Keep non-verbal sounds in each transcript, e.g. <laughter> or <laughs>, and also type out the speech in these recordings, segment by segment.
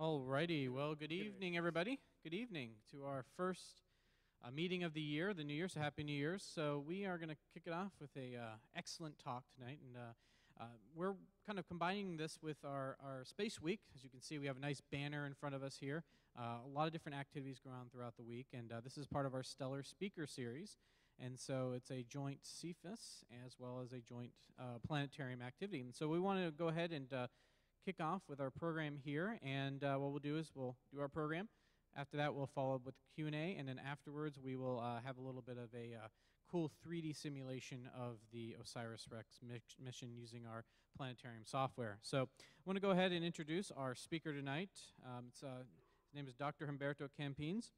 Alrighty, well, good evening, everybody. Good evening to our first uh, meeting of the year, the New Year. So happy New Year's. So we are going to kick it off with a uh, excellent talk tonight, and uh, uh, we're kind of combining this with our, our Space Week. As you can see, we have a nice banner in front of us here. Uh, a lot of different activities going on throughout the week, and uh, this is part of our Stellar Speaker Series. And so it's a joint CFIS as well as a joint uh, planetarium activity. And so we want to go ahead and uh, kick off with our program here. And uh, what we'll do is we'll do our program. After that, we'll follow up with Q&A, and then afterwards, we will uh, have a little bit of a uh, cool 3D simulation of the OSIRIS-REx mission using our planetarium software. So I want to go ahead and introduce our speaker tonight. Um, uh, his name is Dr. Humberto Campins.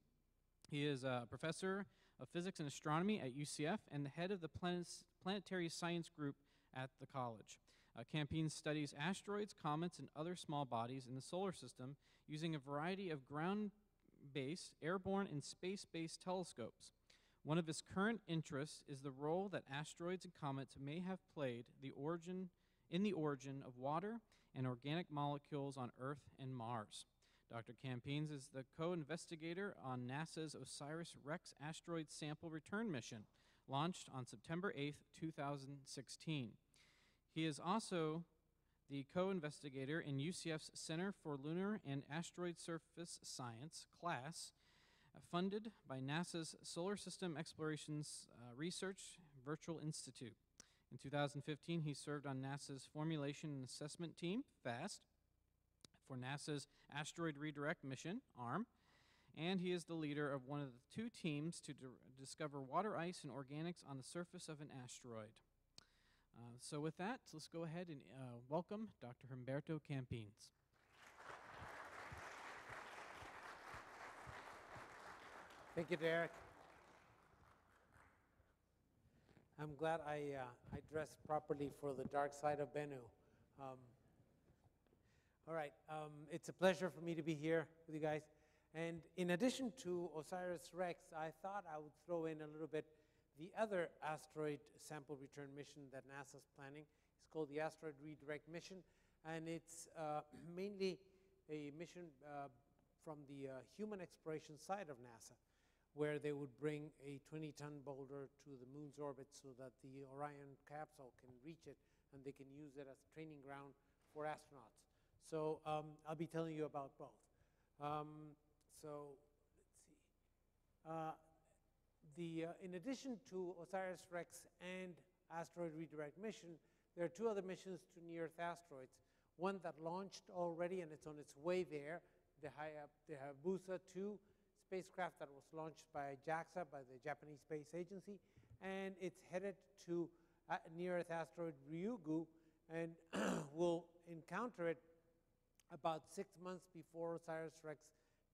He is a professor of physics and astronomy at UCF and the head of the planetary science group at the college. Uh, studies asteroids, comets, and other small bodies in the solar system using a variety of ground based, airborne, and space based telescopes. One of his current interests is the role that asteroids and comets may have played the origin, in the origin of water and organic molecules on Earth and Mars. Dr. Campins is the co investigator on NASA's OSIRIS REx asteroid sample return mission, launched on September 8, 2016. He is also the co investigator in UCF's Center for Lunar and Asteroid Surface Science class, uh, funded by NASA's Solar System Explorations uh, Research Virtual Institute. In 2015, he served on NASA's Formulation and Assessment Team, FAST, for NASA's Asteroid Redirect Mission, ARM, and he is the leader of one of the two teams to discover water ice and organics on the surface of an asteroid. Uh, so with that, let's go ahead and uh, welcome Dr. Humberto Campins. Thank you, Derek. I'm glad I, uh, I dressed properly for the dark side of Bennu. Um, all right, um, it's a pleasure for me to be here with you guys. And in addition to OSIRIS REx, I thought I would throw in a little bit the other asteroid sample return mission that NASA is planning is called the Asteroid Redirect Mission, and it's uh, <clears throat> mainly a mission uh, from the uh, human exploration side of NASA, where they would bring a 20-ton boulder to the moon's orbit so that the Orion capsule can reach it and they can use it as training ground for astronauts. So um, I'll be telling you about both. Um, so let's see. The, uh, in addition to OSIRIS-REx and asteroid redirect mission, there are two other missions to near-Earth asteroids. One that launched already and it's on its way there, the, Hayabusa 2 spacecraft that was launched by JAXA, by the Japanese Space Agency, and it's headed to uh, near-Earth asteroid Ryugu, and <clears throat> will encounter it about six months before OSIRIS-REx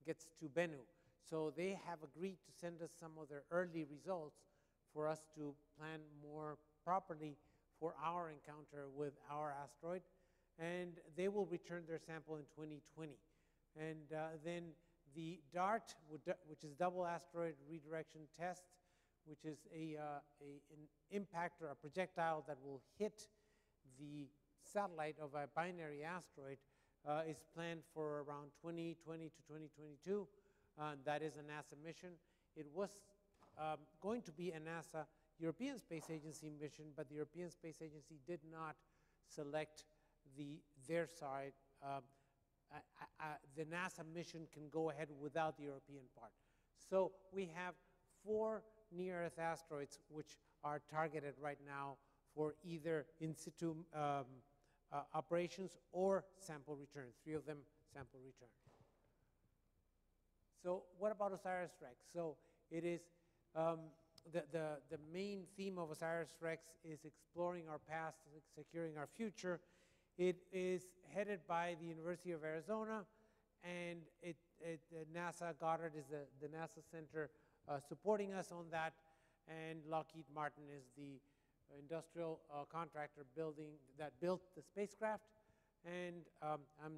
gets to Bennu. So they have agreed to send us some of their early results for us to plan more properly for our encounter with our asteroid. And they will return their sample in 2020. And uh, then the DART, which is double asteroid redirection test, which is a, uh, a, an impactor, a projectile that will hit the satellite of a binary asteroid, uh, is planned for around 2020 to 2022. Uh, that is a NASA mission. It was um, going to be a NASA European Space Agency mission, but the European Space Agency did not select the, their side. Uh, the NASA mission can go ahead without the European part. So we have four near-Earth asteroids which are targeted right now for either in situ um, uh, operations or sample return, three of them sample return. So what about OSIRIS-REx? So it is, um, the, the, the main theme of OSIRIS-REx is exploring our past, securing our future. It is headed by the University of Arizona, and it, it NASA Goddard is the, the NASA center uh, supporting us on that, and Lockheed Martin is the industrial uh, contractor building that built the spacecraft. And um, I'm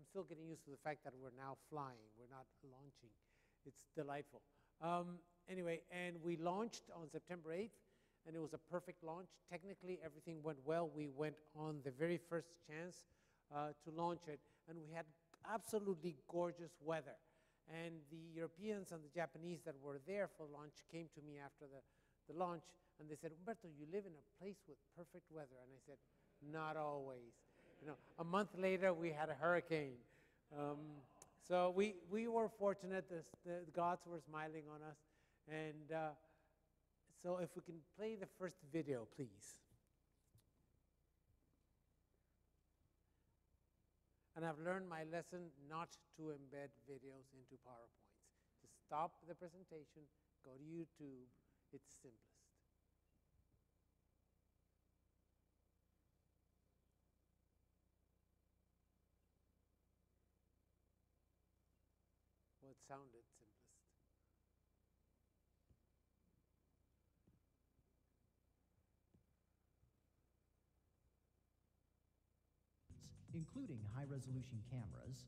I'm still getting used to the fact that we're now flying. We're not launching. It's delightful. Um, anyway, and we launched on September 8th, and it was a perfect launch. Technically, everything went well. We went on the very first chance uh, to launch it, and we had absolutely gorgeous weather. And the Europeans and the Japanese that were there for launch came to me after the, the lunch and they said, Humberto, you live in a place with perfect weather. And I said, not always. You know, a month later, we had a hurricane. Um, so we, we were fortunate, the, the gods were smiling on us. And uh, so if we can play the first video, please. And I've learned my lesson not to embed videos into PowerPoints. To stop the presentation, go to YouTube, it's simplest. Sounded simplest. including high-resolution cameras,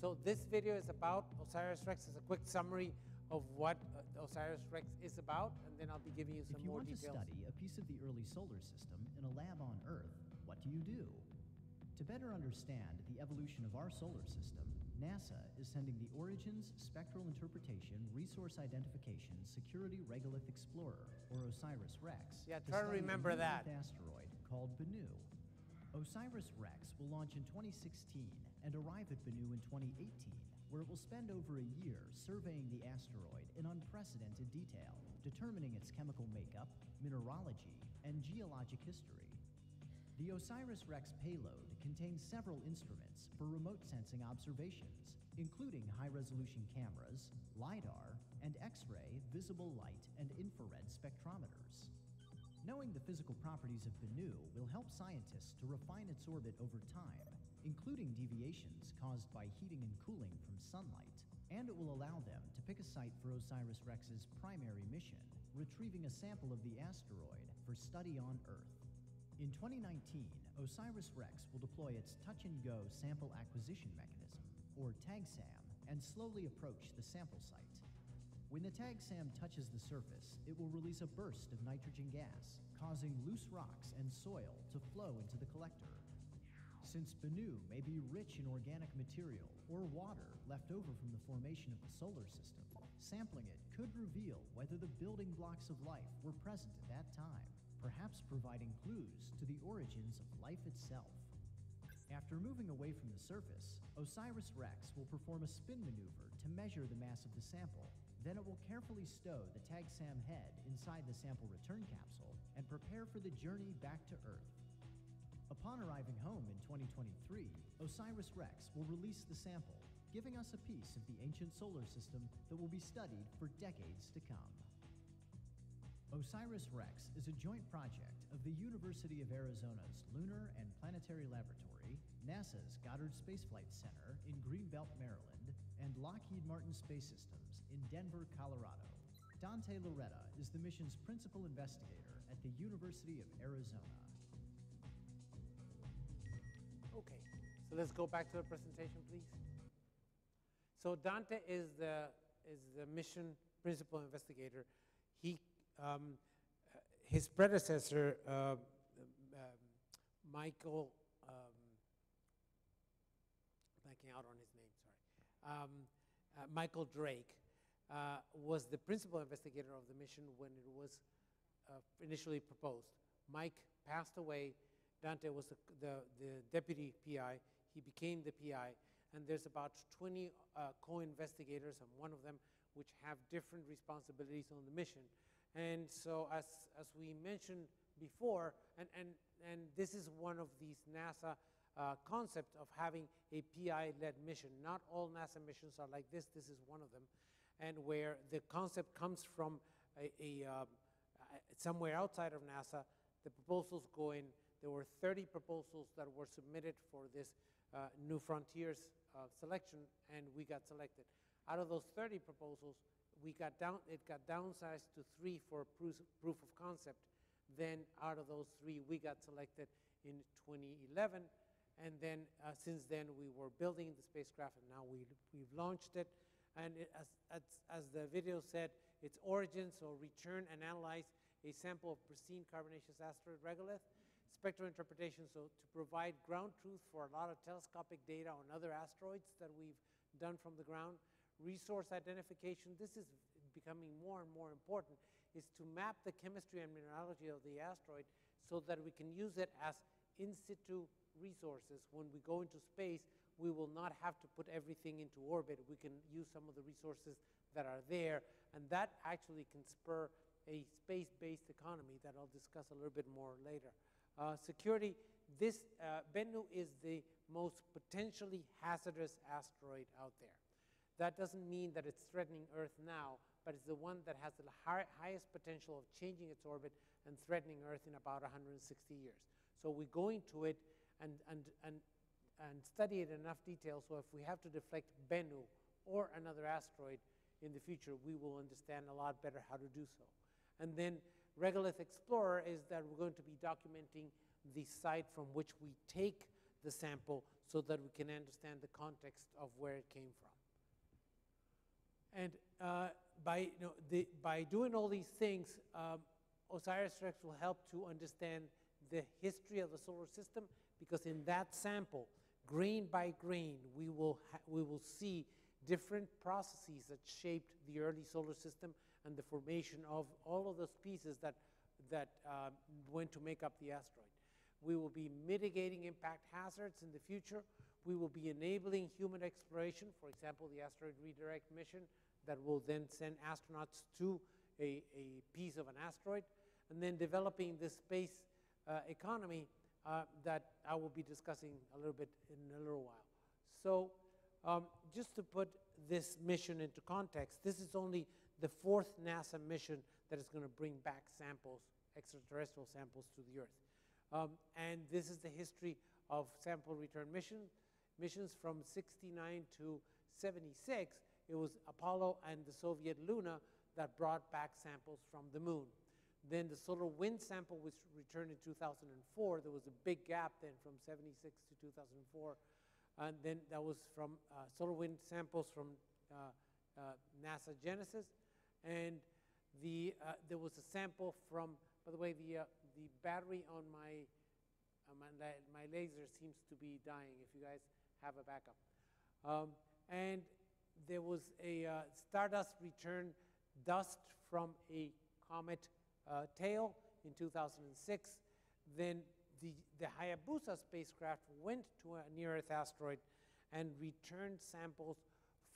So this video is about OSIRIS-REx. It's a quick summary of what uh, OSIRIS-REx is about, and then I'll be giving you some If you more want to study a piece of the early solar system in a lab on Earth, what do you do? To better understand the evolution of our solar system, NASA is sending the Origins Spectral Interpretation Resource Identification Security Regolith Explorer, or OSIRIS-REx, Yeah, to try to study a remember that. Asteroid called Bennu. OSIRIS-REx will launch in 2016 and arrive at Bennu in 2018, where it will spend over a year surveying the asteroid in unprecedented detail, determining its chemical makeup, mineralogy, and geologic history. The OSIRIS-REx payload contains several instruments for remote sensing observations, including high-resolution cameras, LiDAR, and X-ray, visible light, and infrared spectrometers. Knowing the physical properties of Bennu will help scientists to refine its orbit over time, including deviations caused by heating and cooling from sunlight, and it will allow them to pick a site for OSIRIS-REx's primary mission, retrieving a sample of the asteroid for study on Earth. In 2019, OSIRIS-REx will deploy its touch-and-go sample acquisition mechanism, or TAGSAM, and slowly approach the sample site. When the TAGSAM touches the surface, it will release a burst of nitrogen gas, causing loose rocks and soil to flow into the collector. Since Bennu may be rich in organic material or water left over from the formation of the solar system, sampling it could reveal whether the building blocks of life were present at that time, perhaps providing clues to the origins of life itself. After moving away from the surface, OSIRIS-REx will perform a spin maneuver to measure the mass of the sample. Then it will carefully stow the TAGSAM head inside the sample return capsule and prepare for the journey back to Earth. Upon arriving home in 2023, OSIRIS-REx will release the sample, giving us a piece of the ancient solar system that will be studied for decades to come. OSIRIS-REx is a joint project of the University of Arizona's Lunar and Planetary Laboratory, NASA's Goddard Space Flight Center in Greenbelt, Maryland, and Lockheed Martin Space Systems in Denver, Colorado. Dante Lauretta is the mission's principal investigator at the University of Arizona. Okay, so let's go back to the presentation, please. So Dante is the, is the mission principal investigator. He, um, uh, his predecessor, uh, um, Michael, um, blanking out on his name, sorry, um, uh, Michael Drake, uh, was the principal investigator of the mission when it was uh, initially proposed. Mike passed away. Dante was the, the, the deputy PI. He became the PI. And there's about 20 uh, co-investigators, and one of them which have different responsibilities on the mission. And so as, as we mentioned before, and, and, and this is one of these NASA uh, of having a PI-led mission. Not all NASA missions are like this. This is one of them. And where the concept comes from a, a, um, uh, somewhere outside of NASA, the proposals go in. There were 30 proposals that were submitted for this uh, New Frontiers uh, selection, and we got selected. Out of those 30 proposals, we got down, it got downsized to three for proof, proof of concept. Then out of those three, we got selected in 2011. And then uh, since then, we were building the spacecraft, and now we, we've launched it. And it, as, as, as the video said, its origin, so return and analyze a sample of pristine carbonaceous asteroid regolith, spectral interpretation, so to provide ground truth for a lot of telescopic data on other asteroids that we've done from the ground. Resource identification, this is becoming more and more important, is to map the chemistry and mineralogy of the asteroid so that we can use it as in situ resources. When we go into space, we will not have to put everything into orbit. We can use some of the resources that are there, and that actually can spur a space-based economy that I'll discuss a little bit more later. Uh, security, this uh, Bennu is the most potentially hazardous asteroid out there. That doesn't mean that it's threatening Earth now, but it's the one that has the hi highest potential of changing its orbit and threatening Earth in about 160 years. So we go into it and, and, and, and study it in enough detail so if we have to deflect Bennu or another asteroid in the future, we will understand a lot better how to do so. And then Regolith Explorer is that we're going to be documenting the site from which we take the sample so that we can understand the context of where it came from. And uh, by, you know, the, by doing all these things, um, OSIRIS-REx will help to understand the history of the solar system because in that sample, grain by grain, we will, we will see different processes that shaped the early solar system and the formation of all of those pieces that, that uh, went to make up the asteroid. We will be mitigating impact hazards in the future. We will be enabling human exploration, for example, the asteroid redirect mission that will then send astronauts to a, a piece of an asteroid, and then developing this space uh, economy uh, that I will be discussing a little bit in a little while. So um, just to put this mission into context, this is only the fourth NASA mission that is going to bring back samples, extraterrestrial samples to the Earth. Um, and this is the history of sample return mission, missions from 69 to 76. It was Apollo and the Soviet Luna that brought back samples from the moon. Then the solar wind sample was returned in 2004. There was a big gap then from 76 to 2004. And then that was from uh, solar wind samples from uh, uh, NASA Genesis. And the, uh, there was a sample from, by the way, the, uh, the battery on my, my, my laser seems to be dying if you guys have a backup. Um, and there was a uh, Stardust return dust from a comet uh, tail in 2006. Then the, the Hayabusa spacecraft went to a near-Earth asteroid and returned samples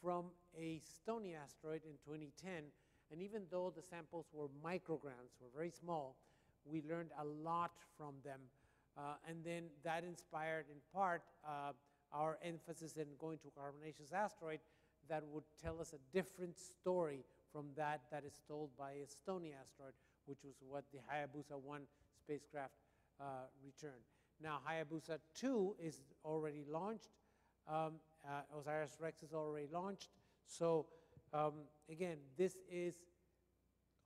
from a stony asteroid in 2010. And even though the samples were micrograms, were very small, we learned a lot from them. Uh, and then that inspired, in part, uh, our emphasis in going to a carbonaceous asteroid that would tell us a different story from that that is told by a stony asteroid, which was what the Hayabusa 1 spacecraft uh, returned. Now, Hayabusa 2 is already launched. Um, uh, OSIRIS-REx is already launched. So, um, again, this is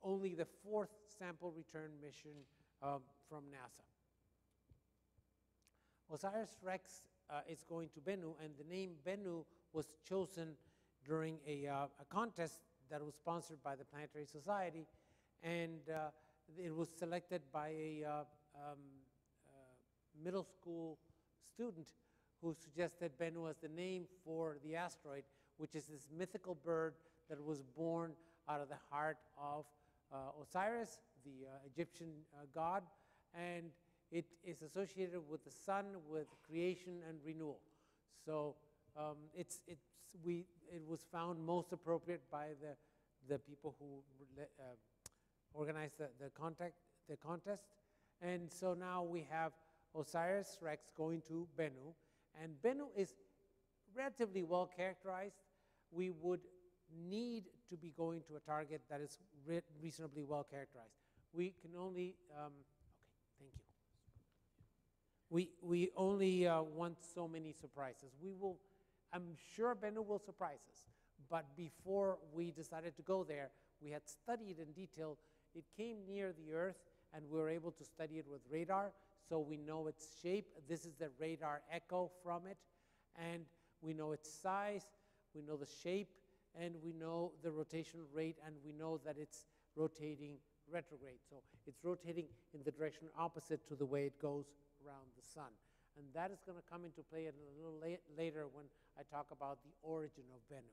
only the fourth sample return mission um, from NASA. OSIRIS-REx uh, is going to Bennu, and the name Bennu was chosen during a, uh, a, contest that was sponsored by the Planetary Society, and uh, it was selected by a uh, um, uh, middle school student who suggested Bennu as the name for the asteroid, which is this mythical bird that was born out of the heart of Osiris, the Egyptian god, and is associated with the sun, with creation and renewal. So um, it's, it's, we, it was found most appropriate by the, the people who uh, organized the, the, contact, the contest. And so now we have OSIRIS-REx going to Bennu, and Bennu is relatively well characterized. We would need to be going to a target that is re reasonably well characterized. We can only, um. We, we only uh, want so many surprises. We will, I'm sure Bennu will surprise us, but before we decided to go there, we had studied in detail. It came near the Earth, and we were able to study it with radar, so we know its shape. This is the radar echo from it, and we know its size, we know the shape, and we know the rotation rate, and we know that it's rotating retrograde. So it's rotating in the direction opposite to the way it goes around the sun. And that is going to come into play a little la- later when I talk about the origin of Bennu.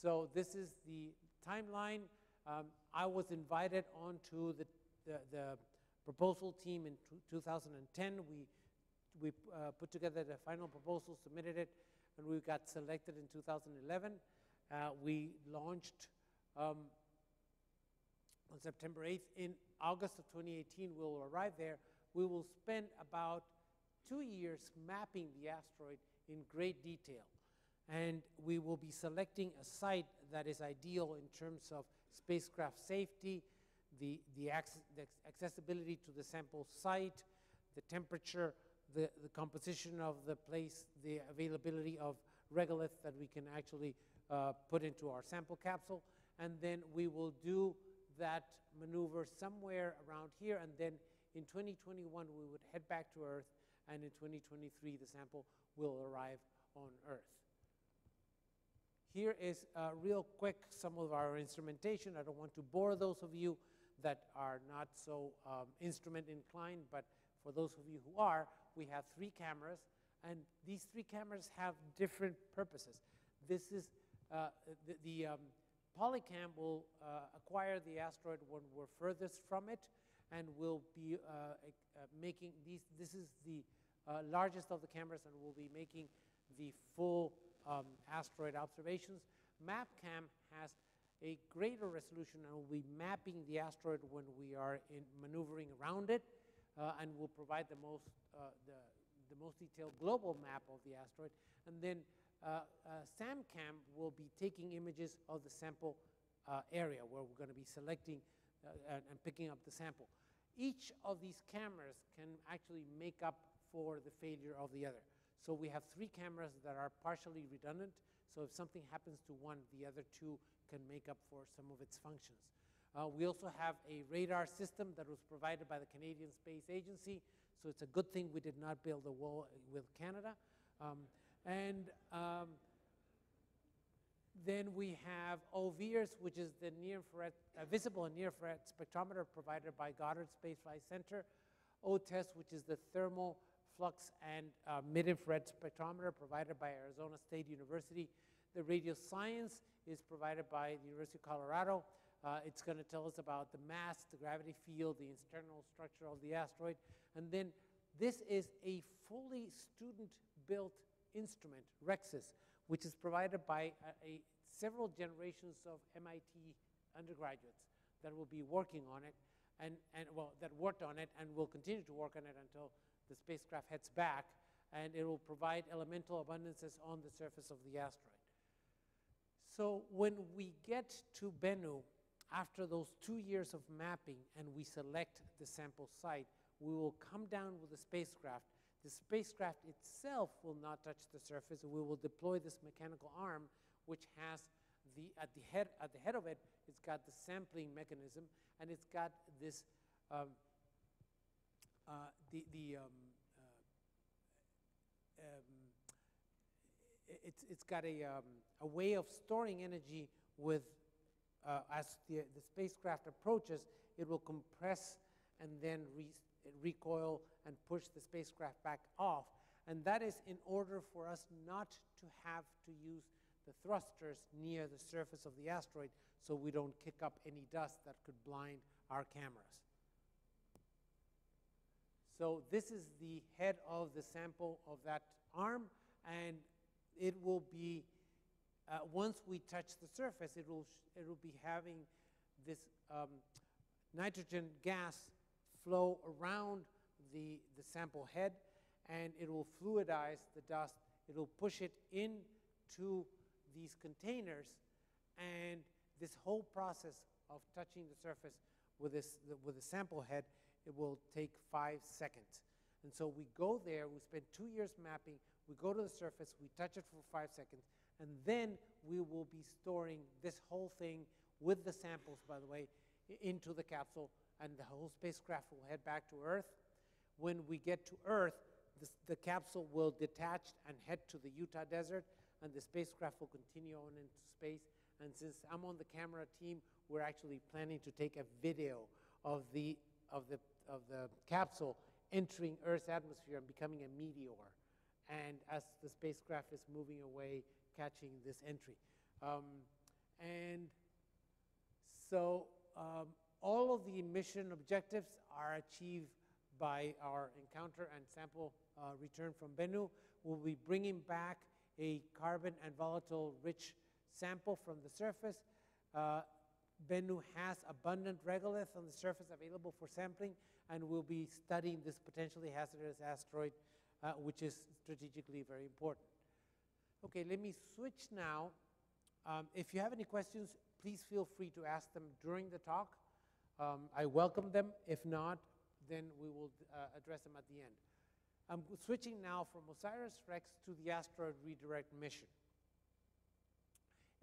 So this is the timeline. Um, I was invited onto the, the, the proposal team in two- 2010. We, we uh, put together the final proposal, submitted it, and we got selected in 2011. Uh, we launched um, on September 8th. In August of 2018, we'll arrive there. We will spend about two years mapping the asteroid in great detail. And we will be selecting a site that is ideal in terms of spacecraft safety, the, the, access, the accessibility to the sample site, the temperature, the, the composition of the place, the availability of regolith that we can actually uh, put into our sample capsule. And then we will do that maneuver somewhere around here. And then in 2021, we would head back to Earth. And in 2023, the sample will arrive on Earth. Here is uh, real quick some of our instrumentation. I don't want to bore those of you that are not so um, instrument inclined, but for those of you who are, we have three cameras, and these three cameras have different purposes. This is uh, the, the um, Polycam will uh, acquire the asteroid when we're furthest from it, and will be uh, uh, making these. This is the uh, largest of the cameras, and will be making the full um, asteroid observations. MapCam has a greater resolution and will be mapping the asteroid when we are in maneuvering around it, uh, and will provide the most, uh, the, the most detailed global map of the asteroid. And then uh, SAMCAM will be taking images of the sample area where we're going to be selecting and, and picking up the sample. Each of these cameras can actually make up for the failure of the other. So we have three cameras that are partially redundant. So if something happens to one, the other two can make up for some of its functions. Uh, we also have a radar system that was provided by the Canadian Space Agency. So it's a good thing we did not build a wall with Canada. Um, and um, then we have OVIRS, which is the near infrared, uh, visible and near infrared spectrometer provided by Goddard Space Flight Center. OTES, which is the thermal flux and uh, mid-infrared spectrometer provided by Arizona State University. The radio science is provided by the University of Colorado. Uh, it's going to tell us about the mass, the gravity field, the internal structure of the asteroid. And then this is a fully student-built instrument, REXIS, which is provided by a, a several generations of MIT undergraduates that will be working on it, and, and well, that worked on it and will continue to work on it until the spacecraft heads back, and it will provide elemental abundances on the surface of the asteroid. So when we get to Bennu, after those two years of mapping and we select the sample site, we will come down with the spacecraft. The spacecraft itself will not touch the surface. We will deploy this mechanical arm, which has the at the head at the head of it, it's got the sampling mechanism, and it's got this um, uh, the the um, uh, um, it's it's got a um, a way of storing energy with uh, as the the spacecraft approaches, it will compress and then re- recoil and push the spacecraft back off. And that is in order for us not to have to use the thrusters near the surface of the asteroid so we don't kick up any dust that could blind our cameras. So this is the head of the sample of that arm, and it will be, uh, once we touch the surface, it will, it will be having this um, nitrogen gas flow around the, the sample head, and it will fluidize the dust. It'll push it into these containers, and this whole process of touching the surface with this with the sample head, it will take five seconds. And so we go there, we spend two years mapping, we go to the surface, we touch it for five seconds, and then we will be storing this whole thing with the samples, by the way, into the capsule, and the whole spacecraft will head back to Earth. When we get to Earth, this, the capsule will detach and head to the Utah desert, and the spacecraft will continue on into space. And since I'm on the camera team, we're actually planning to take a video of the, of the, of the capsule entering Earth's atmosphere and becoming a meteor. And as the spacecraft is moving away, catching this entry. Um, and so um, all of the mission objectives are achieved by our encounter and sample uh, return from Bennu. We'll be bringing back a carbon and volatile rich sample from the surface. Uh, Bennu has abundant regolith on the surface available for sampling, and we'll be studying this potentially hazardous asteroid, uh, which is strategically very important. Okay, let me switch now. Um, if you have any questions, please feel free to ask them during the talk. Um, I welcome them. If not, then we will uh, address them at the end. I'm switching now from OSIRIS-REx to the asteroid redirect mission.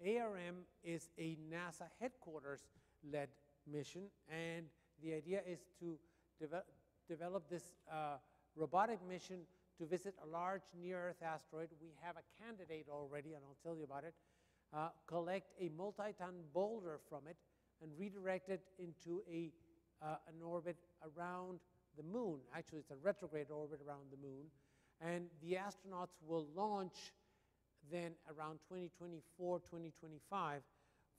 ARM is a NASA headquarters-led mission, and the idea is to deve develop this uh, robotic mission to visit a large near-Earth asteroid. We have a candidate already, and I'll tell you about it. Uh, collect a multi-ton boulder from it and redirect it into a, uh, an orbit around the moon. Actually, it's a retrograde orbit around the moon. And the astronauts will launch then around 2024, 2025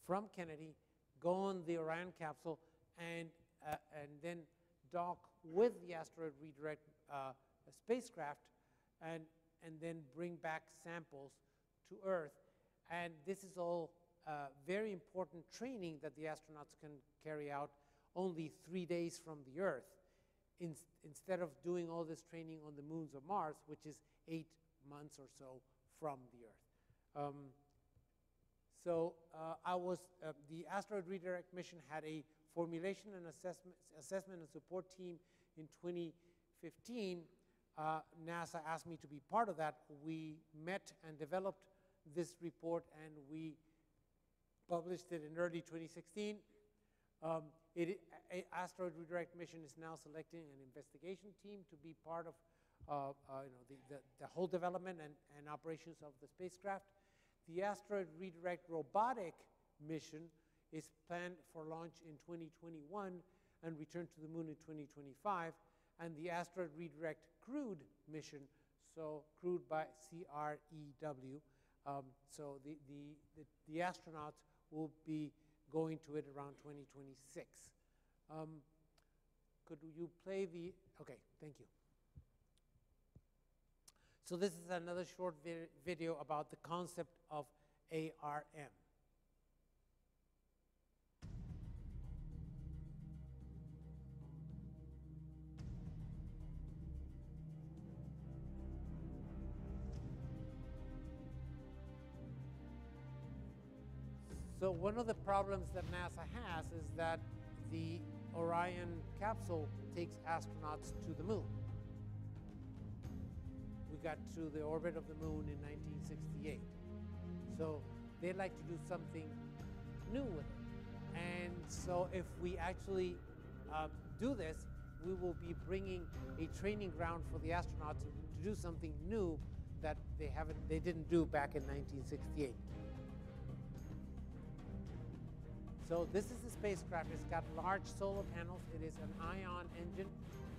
from Kennedy, go on the Orion capsule, and, uh, and then dock with the asteroid redirect uh, spacecraft and, and then bring back samples to Earth. And this is all uh, very important training that the astronauts can carry out only three days from the Earth in, instead of doing all this training on the moons of Mars, which is eight months or so from the Earth. Um, so uh, I was, uh, the asteroid redirect mission had a formulation and assessment, assessment and support team in 2015. Uh, NASA asked me to be part of that. We met and developed this report and we published it in early 2016. Um, it, a, asteroid redirect mission is now selecting an investigation team to be part of uh, uh, you know, the, the, the, whole development and, and operations of the spacecraft. The asteroid redirect robotic mission is planned for launch in 2021 and return to the moon in 2025. And the asteroid redirect crewed mission, so crewed by CREW. Um, so the, the, the, the astronauts will be going to it around 2026. Um, could you play the, okay, thank you. So this is another short vi video about the concept of ARM. One of the problems that NASA has is that the Orion capsule takes astronauts to the moon. We got to the orbit of the moon in 1968. So they'd like to do something new with it. And so if we actually uh, do this, we will be bringing a training ground for the astronauts to do something new that they haven't, they didn't do back in 1968. So this is the spacecraft. It's got large solar panels. It is an ion engine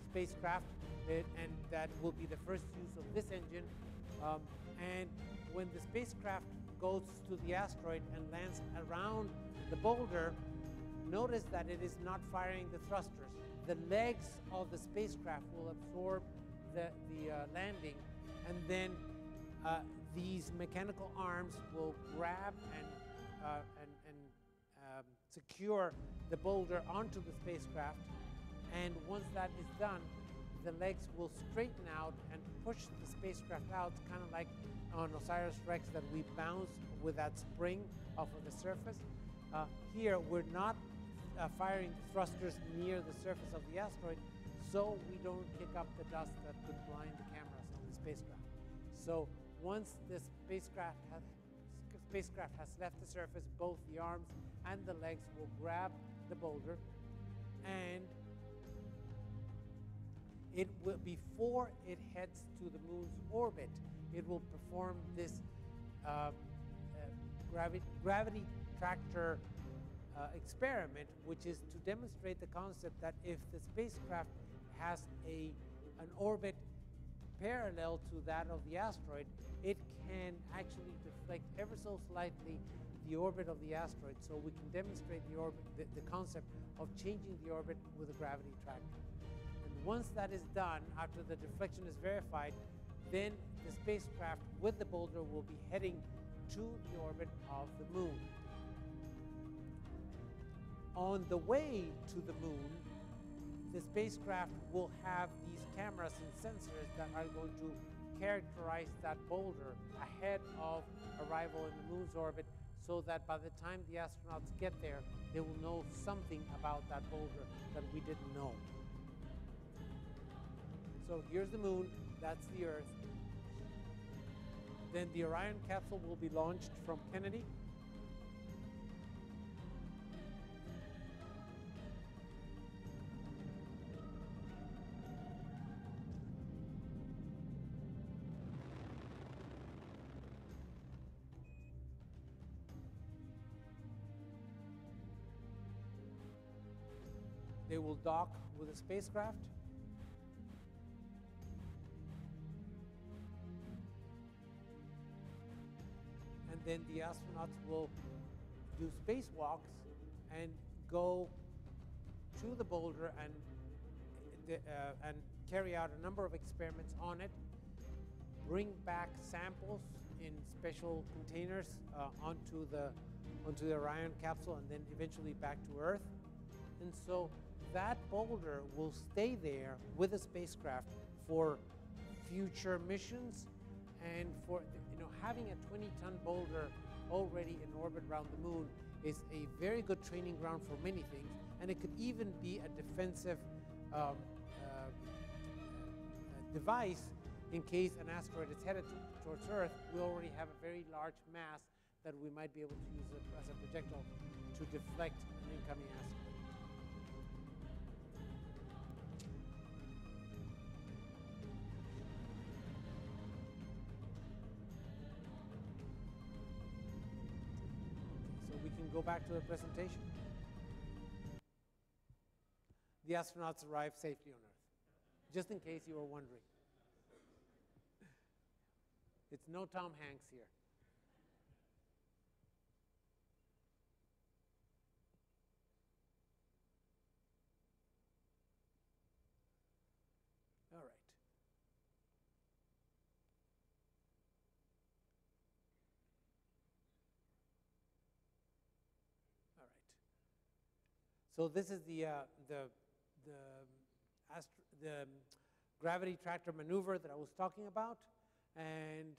spacecraft, it, and that will be the first use of this engine. Um, and when the spacecraft goes to the asteroid and lands around the boulder, notice that it is not firing the thrusters. The legs of the spacecraft will absorb the, the uh, landing, and then uh, these mechanical arms will grab and, uh, and secure the boulder onto the spacecraft. And once that is done, the legs will straighten out and push the spacecraft out, kind of like on OSIRIS-REx that we bounce with that spring off of the surface. Uh, here, we're not uh, firing thrusters near the surface of the asteroid, so we don't kick up the dust that could blind the cameras on the spacecraft. So once the spacecraft has, spacecraft has left the surface, both the arms and the legs will grab the boulder and it will before it heads to the moon's orbit it will perform this uh, uh, gravity, gravity tractor uh, experiment, which is to demonstrate the concept that if the spacecraft has a, an orbit parallel to that of the asteroid, it can actually deflect ever so slightly the orbit of the asteroid. So we can demonstrate the orbit, the, the concept of changing the orbit with a gravity tractor. And once that is done, after the deflection is verified, then the spacecraft with the boulder will be heading to the orbit of the moon. On the way to the moon, the spacecraft will have these cameras and sensors that are going to characterize that boulder ahead of arrival in the moon's orbit so that by the time the astronauts get there, they will know something about that boulder that we didn't know. So here's the moon, that's the Earth. Then the Orion capsule will be launched from Kennedy. They will dock with a spacecraft. And then the astronauts will do spacewalks and go to the boulder and, uh, and carry out a number of experiments on it, bring back samples in special containers uh, onto, the, onto the Orion capsule and then eventually back to Earth. And so that boulder will stay there with the spacecraft for future missions and for you know having a 20 ton boulder already in orbit around the moon is a very good training ground for many things and it could even be a defensive um, uh, device in case an asteroid is headed towards Earth. We already have a very large mass that we might be able to use as a projectile to deflect an incoming asteroid. Go back to the presentation. The astronauts arrived safely on Earth, just in case you were wondering. It's no Tom Hanks here. All right. So this is the, uh, the, the, the gravity tractor maneuver that I was talking about. And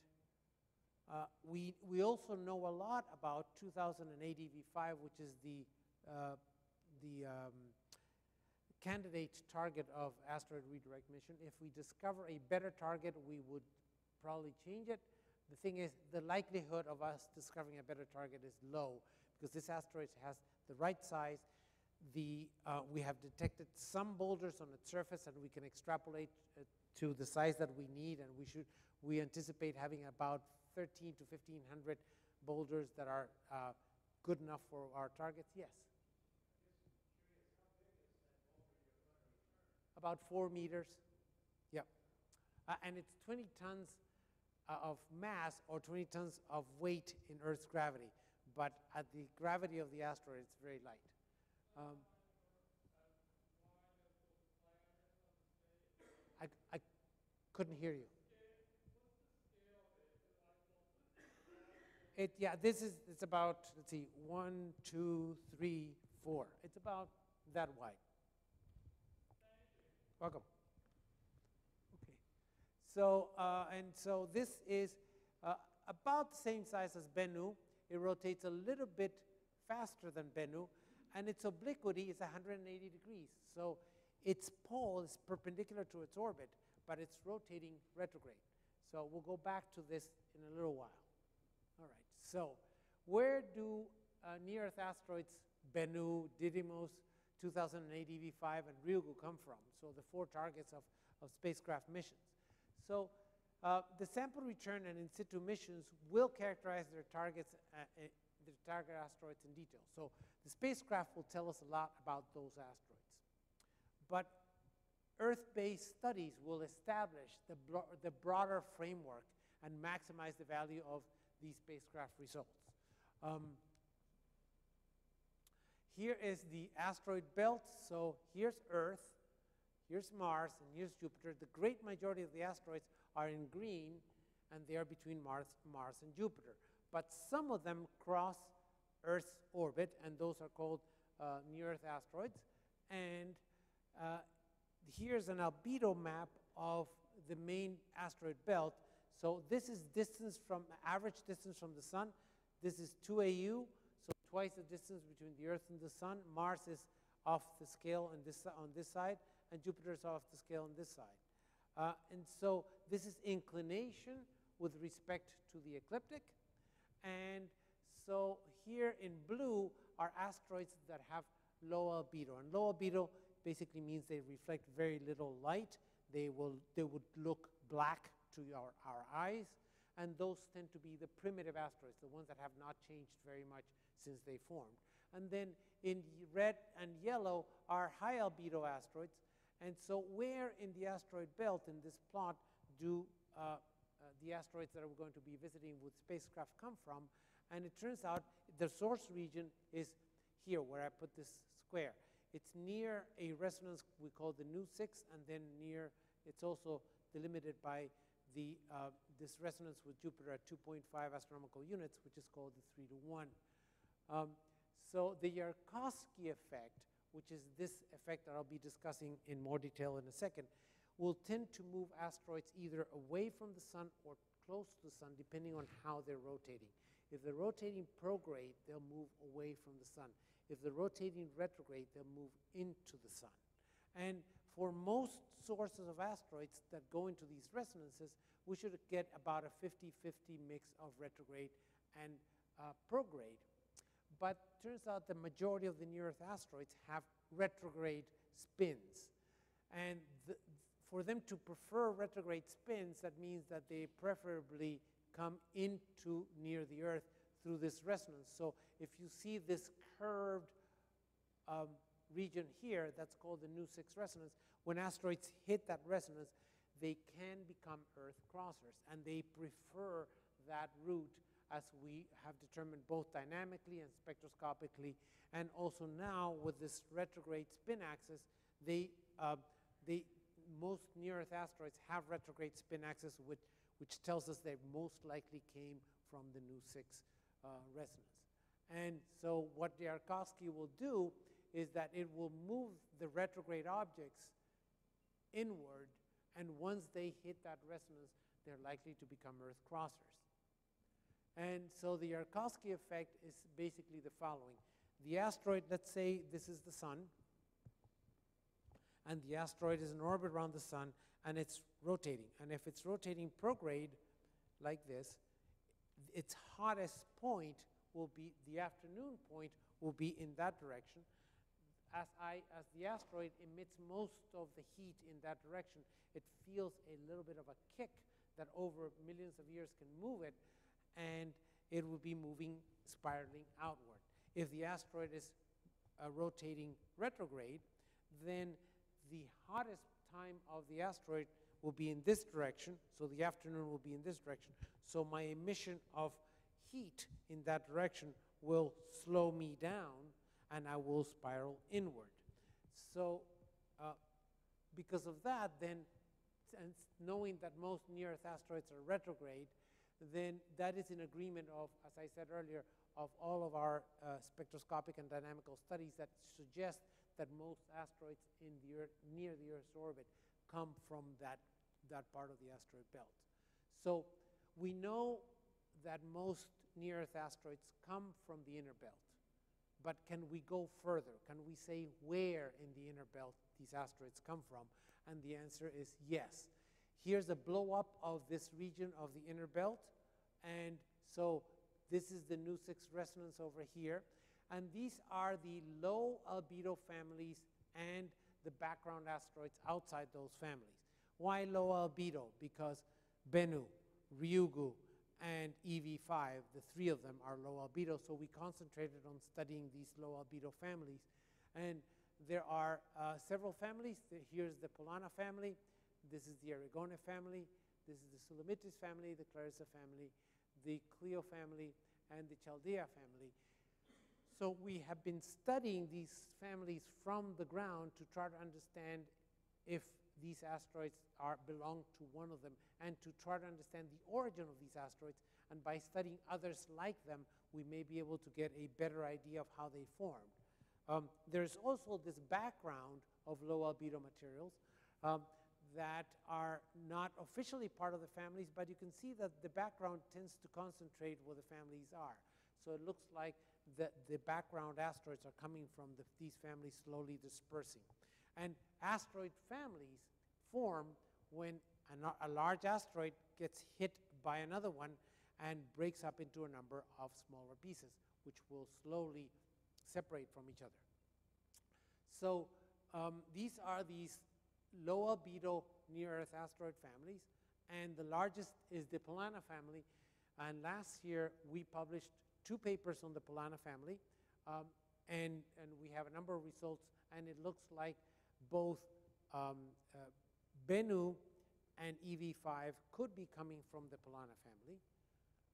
uh, we, we also know a lot about 2008 EV5, which is the, uh, the um, candidate target of asteroid redirect mission. If we discover a better target, we would probably change it. The thing is, the likelihood of us discovering a better target is low because this asteroid has the right size the, uh, we have detected some boulders on its surface and we can extrapolate uh, to the size that we need and we should, we anticipate having about 13 to 1500 boulders that are uh, good enough for our targets, yes. About four meters, yeah. Uh, and it's 20 tons uh, of mass or 20 tons of weight in Earth's gravity, but at the gravity of the asteroid, it's very light. Um, I, I couldn't hear you. It, yeah, this is, it's about, let's see, one, two, three, four. It's about that wide. Welcome. Okay. So, uh, and so this is uh, about the same size as Bennu. It rotates a little bit faster than Bennu, and its obliquity is 180 degrees. So its pole is perpendicular to its orbit, but it's rotating retrograde. So we'll go back to this in a little while. All right, so where do uh, near-Earth asteroids Bennu, Didymos, 2008 EV5, and Ryugu come from? So the four targets of, of spacecraft missions. So uh, the sample return and in situ missions will characterize their targets uh, the target asteroids in detail. So the spacecraft will tell us a lot about those asteroids. But Earth-based studies will establish the, the broader framework and maximize the value of these spacecraft results. Um, here is the asteroid belt. So here's Earth, here's Mars, and here's Jupiter. The great majority of the asteroids are in green, and they are between Mars, Mars and Jupiter. But some of them cross Earth's orbit, and those are called uh, near-Earth asteroids. And uh, here's an albedo map of the main asteroid belt. So this is distance from average distance from the sun. This is 2 AU, so twice the distance between the Earth and the sun. Mars is off the scale on this, on this side, and Jupiter is off the scale on this side. Uh, and so this is inclination with respect to the ecliptic. And so here in blue are asteroids that have low albedo. And low albedo basically means they reflect very little light. They, will, they would look black to our, our eyes. And those tend to be the primitive asteroids, the ones that have not changed very much since they formed. And then in red and yellow are high albedo asteroids. And so where in the asteroid belt in this plot do uh, uh, the asteroids that we're going to be visiting with spacecraft come from? And it turns out the source region is here, where I put this square. It's near a resonance we call the nu 6, and then near, it's also delimited by the, uh, this resonance with Jupiter at 2.5 astronomical units, which is called the 3 to 1. Um, so the Yarkovsky effect, which is this effect that I'll be discussing in more detail in a second, will tend to move asteroids either away from the sun or close to the sun, depending on how they're rotating. If they're rotating prograde, they'll move away from the sun. If they're rotating retrograde, they'll move into the sun. And for most sources of asteroids that go into these resonances, we should get about a 50-50 mix of retrograde and uh, prograde. But turns out the majority of the near-Earth asteroids have retrograde spins. And the, for them to prefer retrograde spins, that means that they preferably come into near the Earth through this resonance. So if you see this curved um, region here, that's called the nu 6 resonance, when asteroids hit that resonance, they can become Earth crossers, and they prefer that route as we have determined both dynamically and spectroscopically. And also now with this retrograde spin axis, they, uh, they, most near-Earth asteroids have retrograde spin axis, which which tells us they most likely came from the nu 6 uh, resonance. And so what the Yarkovsky will do is that it will move the retrograde objects inward, and once they hit that resonance, they're likely to become Earth crossers. And so the Yarkovsky effect is basically the following. The asteroid, let's say this is the sun, and the asteroid is in orbit around the sun, and it's rotating. And if it's rotating prograde like this, its hottest point will be, the afternoon point will be in that direction. As, I, as the asteroid emits most of the heat in that direction, it feels a little bit of a kick that over millions of years can move it, and it will be moving, spiraling outward. If the asteroid is uh, rotating retrograde, then the hottest time of the asteroid will be in this direction, so the afternoon will be in this direction. So my emission of heat in that direction will slow me down and I will spiral inward. So uh, because of that, then, and knowing that most near-Earth asteroids are retrograde, then that is in agreement of, as I said earlier, of all of our uh, spectroscopic and dynamical studies that suggest that most asteroids in the Earth, near the Earth's orbit come from that, that part of the asteroid belt. So we know that most near-Earth asteroids come from the inner belt. But can we go further? Can we say where in the inner belt these asteroids come from? And the answer is yes. Here's a blow up of this region of the inner belt. And so this is the nu 6 resonance over here. And these are the low albedo families and the background asteroids outside those families. Why low albedo? Because Bennu, Ryugu, and EV5. The three of them are low albedo, so we concentrated on studying these low albedo families. And there are uh, several families. Here's the Polana family. This is the Erigone family. This is the Sulamitis family, the Clarissa family, the Clio family, and the Chaldea family. So we have been studying these families from the ground to try to understand if these asteroids are, belong to one of them and to try to understand the origin of these asteroids. And by studying others like them, we may be able to get a better idea of how they formed. Um, there's also this background of low albedo materials um, that are not officially part of the families, but you can see that the background tends to concentrate where the families are. So it looks like the, the background asteroids are coming from the, these families slowly dispersing. And asteroid families form when a, a large asteroid gets hit by another one and breaks up into a number of smaller pieces, which will slowly separate from each other. So um, these are these low albedo near-Earth asteroid families, and the largest is the Polana family. And last year we published two papers on the Polana family, um, and and we have a number of results. And it looks like both um, uh, Bennu and EV5 could be coming from the Polana family.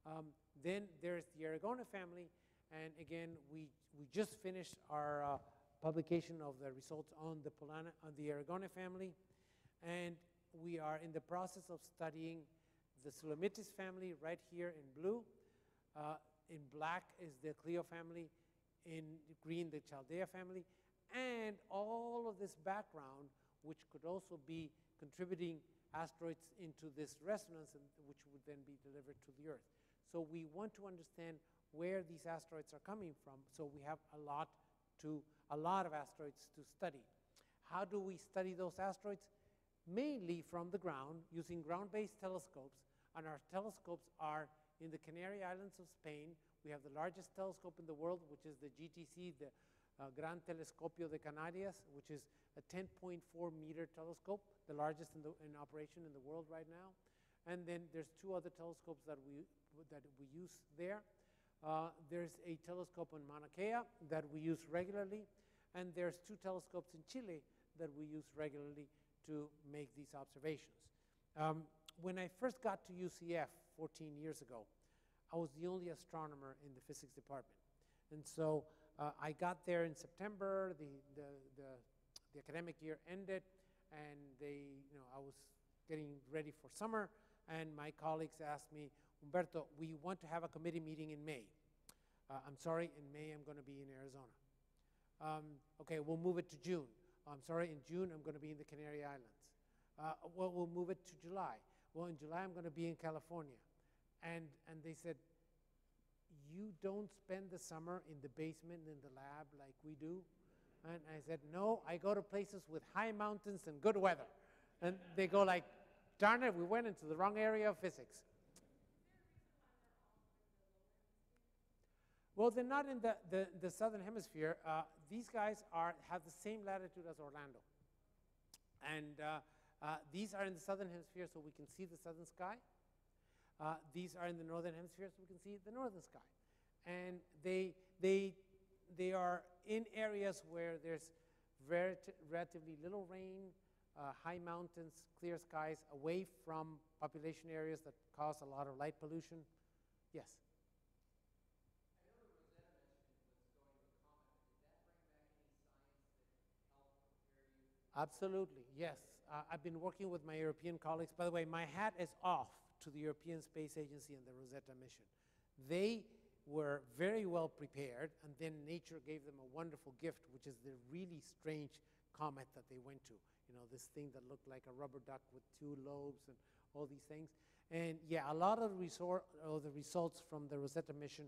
Um, then there's the Erigone family, and again, we, we just finished our uh, publication of the results on the Polana, on the Erigone family, and we are in the process of studying the Sulamitis family right here in blue. Uh, in black is the Clio family, in green the Chaldea family, and all of this background, which could also be contributing asteroids into this resonance, and which would then be delivered to the Earth. So we want to understand where these asteroids are coming from. So we have a lot to a lot of asteroids to study. How do we study those asteroids? Mainly from the ground using ground-based telescopes, and our telescopes are in the Canary Islands of Spain. We have the largest telescope in the world, which is the GTC, the uh, Gran Telescopio de Canarias, which is a 10.4 meter telescope, the largest in, the, in operation in the world right now. And then there's two other telescopes that we, that we use there. Uh, there's a telescope in Mauna Kea that we use regularly, and there's two telescopes in Chile that we use regularly to make these observations. Um, when I first got to UCF 14 years ago, I was the only astronomer in the physics department. And so uh, I got there in September, the, the, the, the academic year ended, and they, you know, I was getting ready for summer, and my colleagues asked me, Humberto, we want to have a committee meeting in May. Uh, I'm sorry, in May I'm going to be in Arizona. Um, okay, we'll move it to June. I'm sorry, in June I'm going to be in the Canary Islands. Uh, well, we'll move it to July. Well, in July I'm going to be in California. And, and they said, you don't spend the summer in the basement in the lab like we do? And I said, no, I go to places with high mountains and good weather. And they go like, darn it, we went into the wrong area of physics. Well, they're not in the, the, the southern hemisphere. Uh, these guys are, have the same latitude as Orlando. And uh, uh, these are in the southern hemisphere, so we can see the southern sky. Uh, these are in the northern hemisphere, so we can see the northern sky. And they, they, they are in areas where there's very relatively little rain, uh, high mountains, clear skies, away from population areas that cause a lot of light pollution. Yes? Absolutely, yes. Uh, I've been working with my European colleagues. By the way, my hat is off to the European Space Agency and the Rosetta mission. They were very well prepared, and then nature gave them a wonderful gift, which is the really strange comet that they went to. You know, this thing that looked like a rubber duck with two lobes and all these things. And yeah, a lot of the, resor- of the results from the Rosetta mission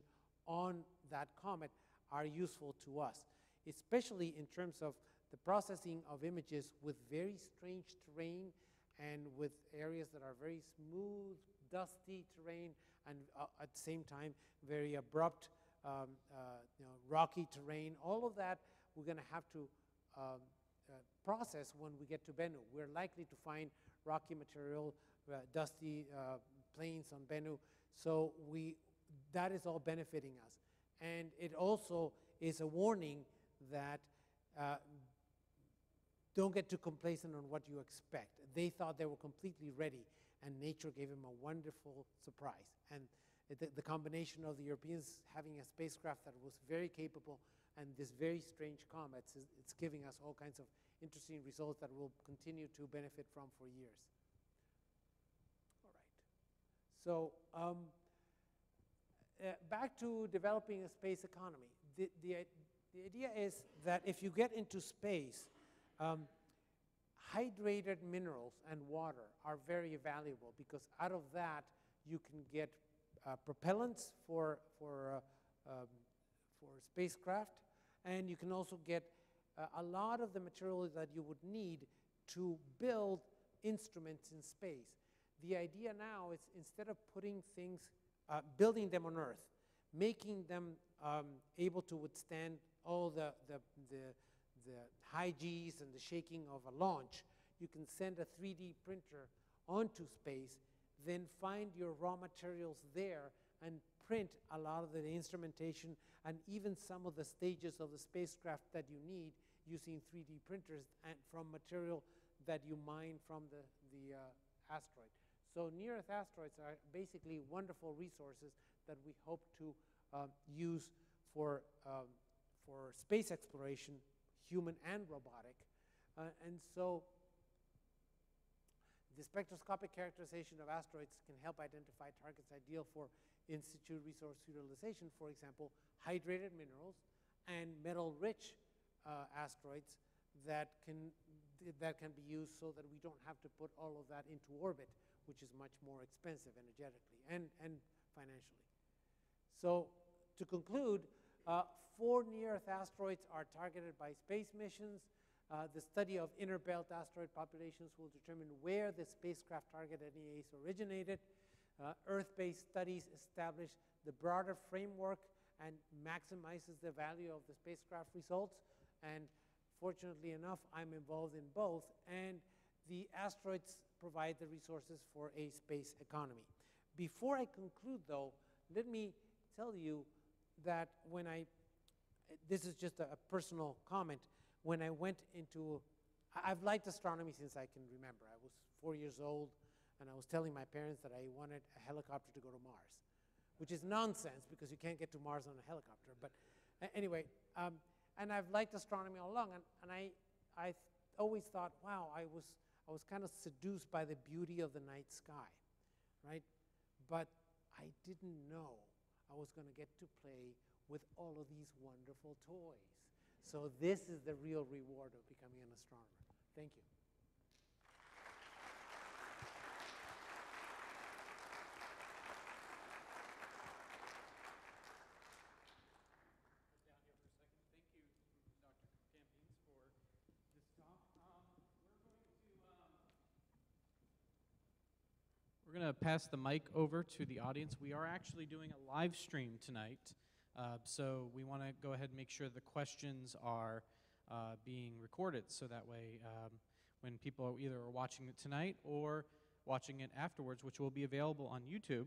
on that comet are useful to us, especially in terms of the processing of images with very strange terrain and with areas that are very smooth, dusty terrain, and uh, at the same time, very abrupt, um, uh, you know, rocky terrain. All of that we're going to have to um, uh, process when we get to Bennu. We're likely to find rocky material, uh, dusty uh, plains on Bennu. So we, that is all benefiting us. And it also is a warning that uh, don't get too complacent on what you expect. They thought they were completely ready, and nature gave them a wonderful surprise. And the, the combination of the Europeans having a spacecraft that was very capable and this very strange comet, it's giving us all kinds of interesting results that we'll continue to benefit from for years. All right. So um, uh, back to developing a space economy. The, the, the idea is that if you get into space, um, hydrated minerals and water are very valuable because out of that you can get uh, propellants for, for, uh, um, for spacecraft, and you can also get uh, a lot of the material that you would need to build instruments in space. The idea now is instead of putting things, uh, building them on Earth, making them um, able to withstand all the, the, the, the high Gs and the shaking of a launch, you can send a 3D printer onto space, then find your raw materials there and print a lot of the instrumentation and even some of the stages of the spacecraft that you need using 3D printers and from material that you mine from the, the uh, asteroid. So near-Earth asteroids are basically wonderful resources that we hope to um, use for, um, for space exploration, human and robotic. Uh, and so the spectroscopic characterization of asteroids can help identify targets ideal for in situ resource utilization, for example, hydrated minerals and metal-rich uh, asteroids that can, that can be used so that we don't have to put all of that into orbit, which is much more expensive energetically and, and financially. So to conclude, uh, four near-Earth asteroids are targeted by space missions. Uh, the study of inner belt asteroid populations will determine where the spacecraft target NEAs originated. Uh, Earth-based studies establish the broader framework and maximizes the value of the spacecraft results. And fortunately enough, I'm involved in both. And the asteroids provide the resources for a space economy. Before I conclude, though, let me tell you that when I, this is just a, a personal comment, when I went into, I've liked astronomy since I can remember. I was four years old, and I was telling my parents that I wanted a helicopter to go to Mars, which is nonsense because you can't get to Mars on a helicopter. But anyway, um, and I've liked astronomy all along, and, and I, I th always thought, wow, I was, I was kind of seduced by the beauty of the night sky, right? But I didn't know I was going to get to play with all of these wonderful toys. So this is the real reward of becoming an astronomer. Thank you. We're going to pass the mic over to the audience. We are actually doing a live stream tonight. Uh, so we want to go ahead and make sure the questions are uh, being recorded so that way um, when people are either are watching it tonight or watching it afterwards, which will be available on YouTube.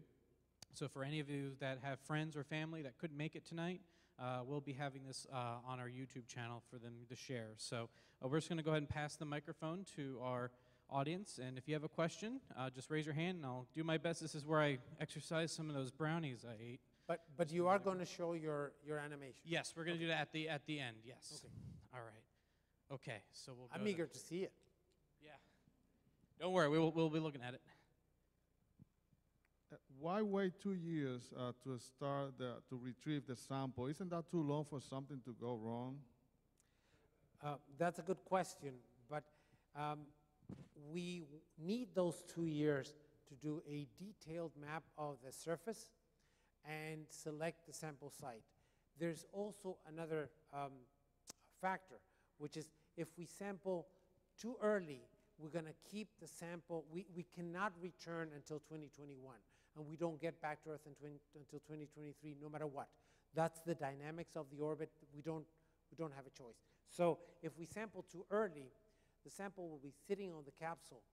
So for any of you that have friends or family that couldn't make it tonight, uh, we'll be having this uh, on our YouTube channel for them to share. So uh, we're just going to go ahead and pass the microphone to our audience. And if you have a question, uh, just raise your hand and I'll do my best. This is where I exercise some of those brownies I ate. But, but you are going to show your, your animation. Yes, we're going to Okay. do that at the, at the end, yes. Okay. All right. Okay, so we'll I'm to- eager to see it. Yeah. Don't worry, we will, we'll be looking at it. Uh, Why wait two years uh, to start the, to retrieve the sample? Isn't that too long for something to go wrong? Uh, That's a good question, but um, we need those two years to do a detailed map of the surface and select the sample site. There's also another um, factor, which is if we sample too early, we're going to keep the sample, we, we cannot return until 2021, and we don't get back to Earth until 2023, no matter what. That's the dynamics of the orbit. We don't, we don't have a choice. So if we sample too early, the sample will be sitting on the capsule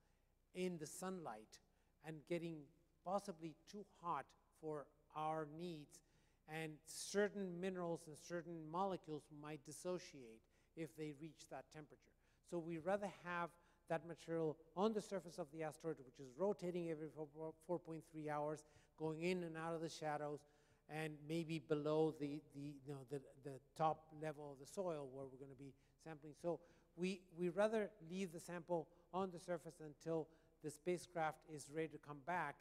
in the sunlight and getting possibly too hot for our needs, and certain minerals and certain molecules might dissociate if they reach that temperature. So we rather have that material on the surface of the asteroid, which is rotating every 4.3 hours, going in and out of the shadows, and maybe below the, the, you know, the, the top level of the soil where we're going to be sampling. So we, we rather leave the sample on the surface until the spacecraft is ready to come back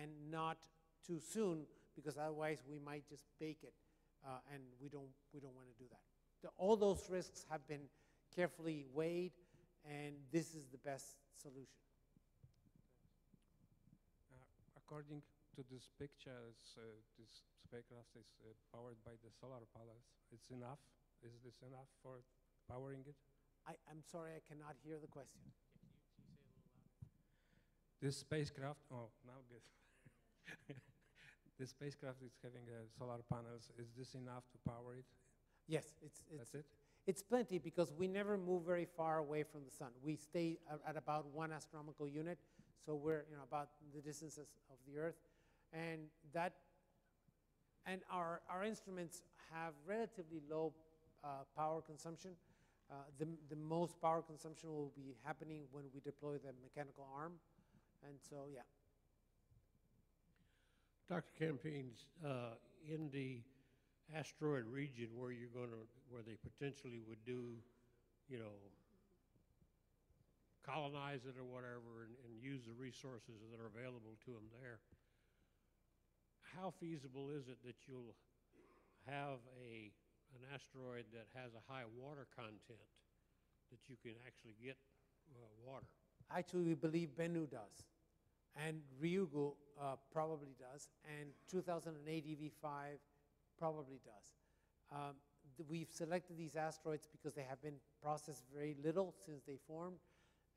and not too soon because otherwise we might just bake it uh, and we don't, we don't want to do that. The, all those risks have been carefully weighed and this is the best solution. Uh, According to this picture, uh, this spacecraft is uh, powered by the solar panels. It's enough? Is this enough for powering it? I, I'm sorry, I cannot hear the question. This spacecraft, oh, now good. <laughs> this spacecraft is having uh, solar panels. Is this enough to power it? Yes, it's, it's, That's it? It's plenty because we never move very far away from the sun. We stay at about one astronomical unit, so we're you know about the distances of the Earth, and that and our our instruments have relatively low uh, power consumption. Uh, the the most power consumption will be happening when we deploy the mechanical arm, and so yeah. Dr. Campins, uh, in the asteroid region where you're going to, where they potentially would do, you know, colonize it or whatever and, and use the resources that are available to them there, how feasible is it that you'll have a, an asteroid that has a high water content that you can actually get uh, water? Actually, we believe Bennu does, and Ryugu uh, probably does, and 2008 EV5 probably does. Um, we've selected these asteroids because they have been processed very little since they formed,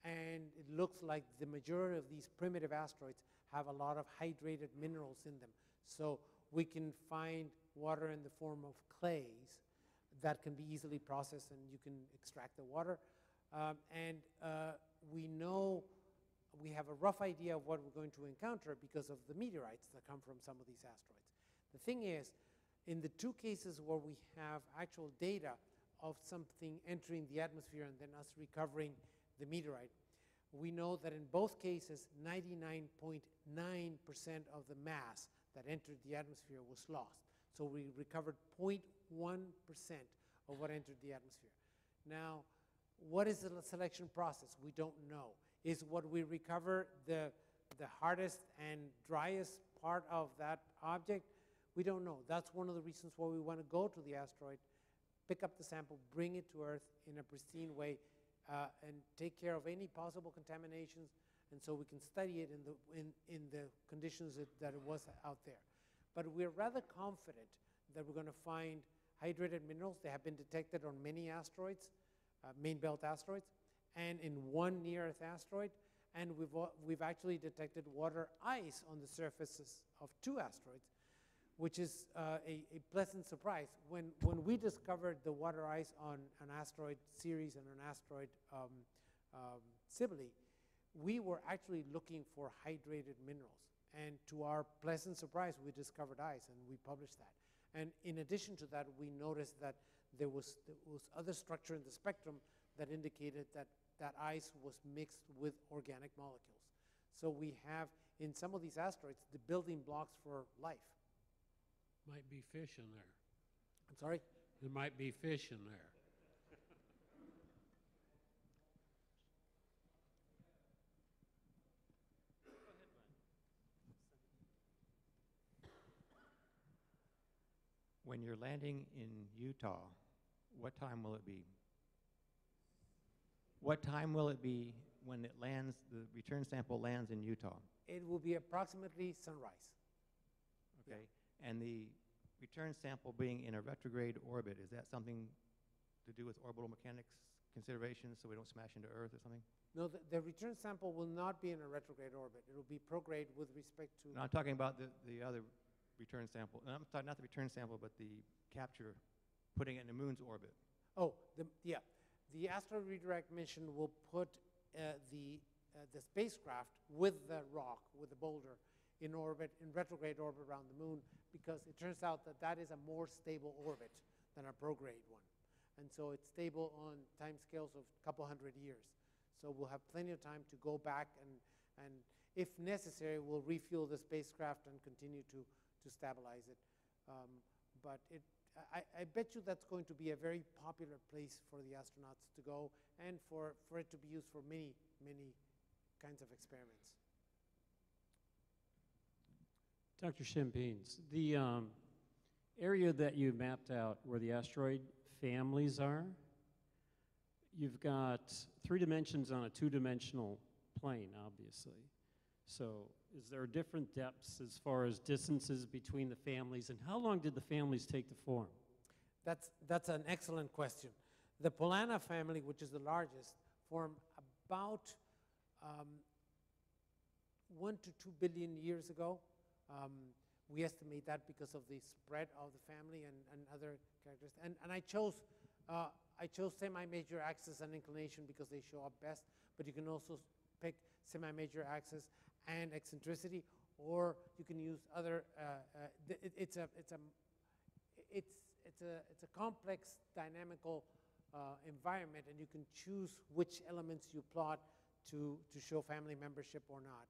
and it looks like the majority of these primitive asteroids have a lot of hydrated minerals in them. So we can find water in the form of clays that can be easily processed and you can extract the water. Um, and uh, we know, we have a rough idea of what we're going to encounter because of the meteorites that come from some of these asteroids. The thing is, in the two cases where we have actual data of something entering the atmosphere and then us recovering the meteorite, we know that in both cases, 99.9% of the mass that entered the atmosphere was lost. So we recovered 0.1% of what entered the atmosphere. Now, what is the selection process? We don't know. Is what we recover the, the hardest and driest part of that object? We don't know. That's one of the reasons why we want to go to the asteroid, pick up the sample, bring it to Earth in a pristine way, uh, and take care of any possible contaminations, and so we can study it in the, in, in the conditions that, that it was out there. But we're rather confident that we're going to find hydrated minerals. They have been detected on many asteroids, uh, main belt asteroids, and in one near-Earth asteroid, and we've, we've actually detected water ice on the surfaces of two asteroids, which is uh, a, a pleasant surprise. When, when we discovered the water ice on an asteroid Ceres and an asteroid um, um, Cybele, we were actually looking for hydrated minerals. And to our pleasant surprise, we discovered ice and we published that. And in addition to that, we noticed that there was, there was other structure in the spectrum that indicated that that ice was mixed with organic molecules. So we have, in some of these asteroids, the building blocks for life. Might be fish in there. I'm sorry? There might be fish in there. When you're landing in Utah, what time will it be? What time will it be when it lands, the return sample lands in Utah? It will be approximately sunrise. Okay? And the return sample being in a retrograde orbit, is that something to do with orbital mechanics considerations so we don't smash into Earth or something? No, the, the return sample will not be in a retrograde orbit. It will be prograde with respect to. No, I'm talking about the, the other return sample. And I'm talking not the return sample, but the capture, putting it in the moon's orbit. Oh, the, yeah. The asteroid redirect mission will put uh, the, uh, the spacecraft with the rock, with the boulder, in orbit, in retrograde orbit around the moon, because it turns out that that is a more stable orbit than a prograde one. And so it's stable on timescales of a couple hundred years. So we'll have plenty of time to go back and, and if necessary, we'll refuel the spacecraft and continue to, to stabilize it. Um, but it, I, I bet you that's going to be a very popular place for the astronauts to go and for, for it to be used for many, many kinds of experiments. Dr. Campins, the um, area that you mapped out where the asteroid families are, you've got three dimensions on a two-dimensional plane, obviously. So is there different depths as far as distances between the families, and how long did the families take to form? That's, that's an excellent question. The Polana family, which is the largest, formed about um, one to two billion years ago. Um, we estimate that because of the spread of the family and, and other characters. And, and I chose uh, I chose semi-major axis and inclination because they show up best, but you can also pick semi-major axis and eccentricity, or you can use other. Uh, uh, it, it's a it's a it's it's a it's a complex dynamical uh, environment, and you can choose which elements you plot to to show family membership or not.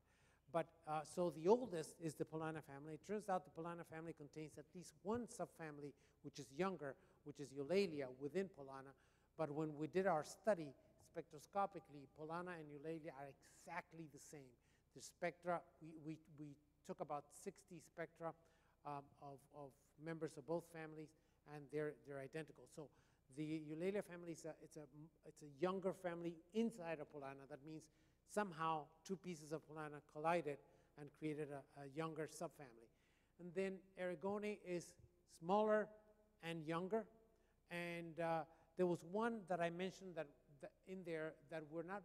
But uh, so the oldest is the Polana family. It turns out the Polana family contains at least one subfamily which is younger, which is Eulalia within Polana. But when we did our study spectroscopically, Polana and Eulalia are exactly the same. The spectra, we, we, we took about 60 spectra um, of, of members of both families, and they're, they're identical. So the Eulalia family is a, it's, a, it's a younger family inside of Polana. That means somehow two pieces of Polana collided and created a, a younger subfamily. And then Erigone is smaller and younger. And uh, there was one that I mentioned that, that, in there that we're not,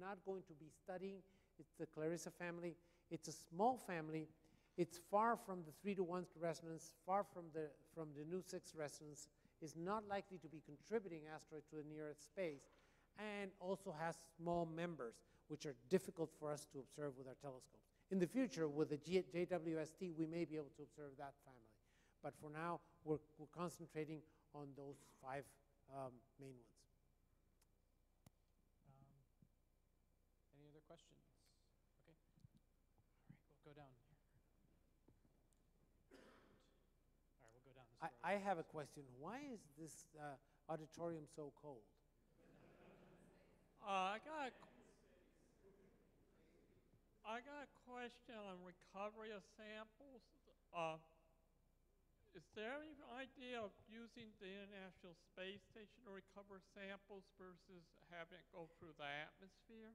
not going to be studying. It's the Clarissa family. It's a small family. It's far from the 3 to 1 resonance, far from the, from the nu 6 resonance, is not likely to be contributing asteroid to the near Earth space, and also has small members, which are difficult for us to observe with our telescopes. In the future, with the G JWST, we may be able to observe that family. But for now, we're, we're concentrating on those five um, main ones. Um, any other questions? Okay. All right, we'll go down here. All right, we'll go down this road. I, I have a question. Why is this uh, auditorium so cold? Uh, I got a, I got a question on recovery of samples. Uh, is there any idea of using the International Space Station to recover samples versus having it go through the atmosphere?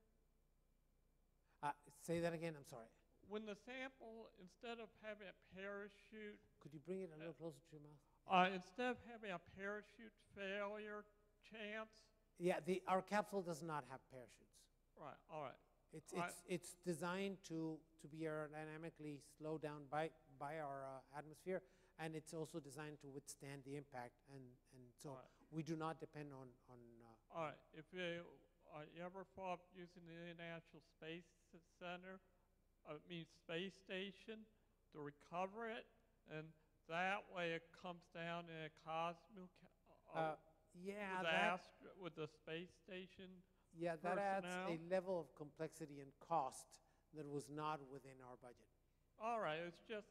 Uh, say that again. I'm sorry. When the sample, instead of having a parachute, Could you bring it a little closer to your mouth? uh, instead of having a parachute failure chance, Yeah, the, our capsule does not have parachutes. right, all right. It's, it's, it's designed to, to be aerodynamically slowed down by, by our uh, atmosphere, and it's also designed to withstand the impact. And, and so Right. we do not depend on, on uh, All right, if you, uh, you ever thought of using the International Space Center, I mean Space Station, to recover it, and that way it comes down in a cosmic, uh, uh, yeah, with, the that, with the space station. yeah, that adds a level of complexity and cost that was not within our budget. All right, it's just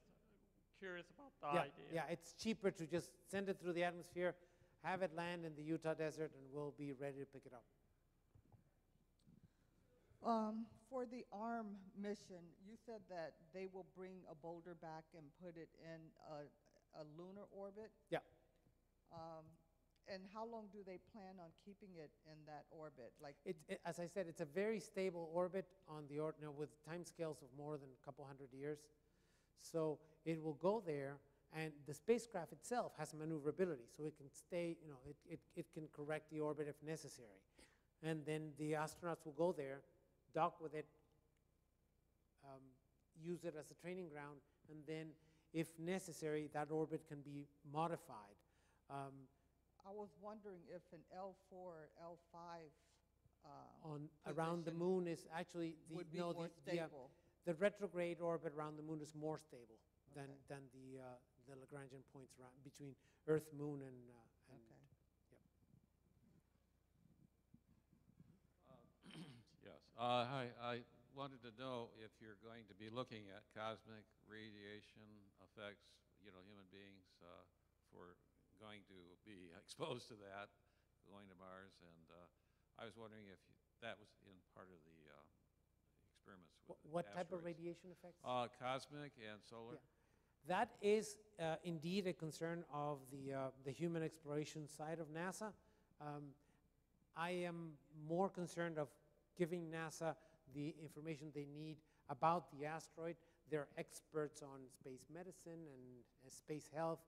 curious about the yeah, idea. yeah, it's cheaper to just send it through the atmosphere, have it land in the Utah desert, and we'll be ready to pick it up. Um, for the ARM mission, you said that they will bring a boulder back and put it in a, a lunar orbit? Yeah. Um, and how long do they plan on keeping it in that orbit? Like, It, it, as I said, it's a very stable orbit on the orbit, you know, with timescales of more than a couple hundred years. So it will go there, and the spacecraft itself has maneuverability, so it can stay, you know, it, it, it can correct the orbit if necessary. And then the astronauts will go there, dock with it, um, use it as a training ground, and then, if necessary, that orbit can be modified. Um, I was wondering if an L4 or L5 uh, on around the moon is actually the would be no more the, the, uh, stable. the retrograde orbit around the moon is more stable than, than the, uh, the Lagrangian points around, between Earth, Moon, and, uh, and Okay. Uh, Hi, I wanted to know if you're going to be looking at cosmic radiation effects, you know, human beings, uh, for going to be <laughs> exposed to that, going to Mars, and uh, I was wondering if you- that was in part of the uh, experiments with Wh- what type of radiation effects? Uh, Cosmic and solar? Yeah. That is uh, indeed a concern of the, uh, the human exploration side of NASA. Um, I am more concerned of giving NASA the information they need about the asteroid. They're experts on space medicine and uh, space health,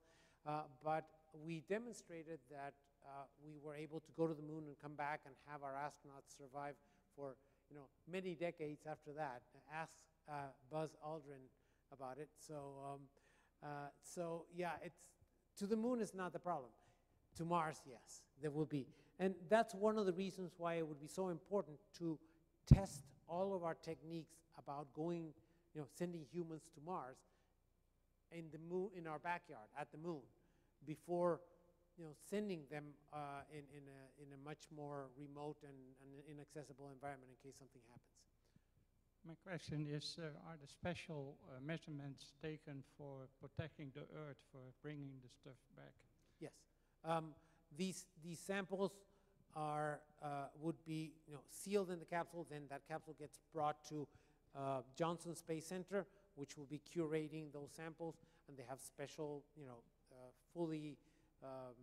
uh, but we demonstrated that uh, we were able to go to the moon and come back and have our astronauts survive for you know many decades after that. Ask uh, Buzz Aldrin about it. So, um, uh, so yeah, it's to the moon is not the problem. To Mars, yes, there will be, and that's one of the reasons why it would be so important to test all of our techniques about going, you know, sending humans to Mars in the moon in our backyard at the moon before you know sending them uh, in, in, a, in a much more remote and, and inaccessible environment in case something happens. My question is, uh, are the special uh, measurements taken for protecting the Earth, for bringing the stuff back? Yes. Um, these, these samples are, uh, would be, you know, sealed in the capsule, then that capsule gets brought to uh, Johnson Space Center, which will be curating those samples, and they have special, you know, uh, fully um,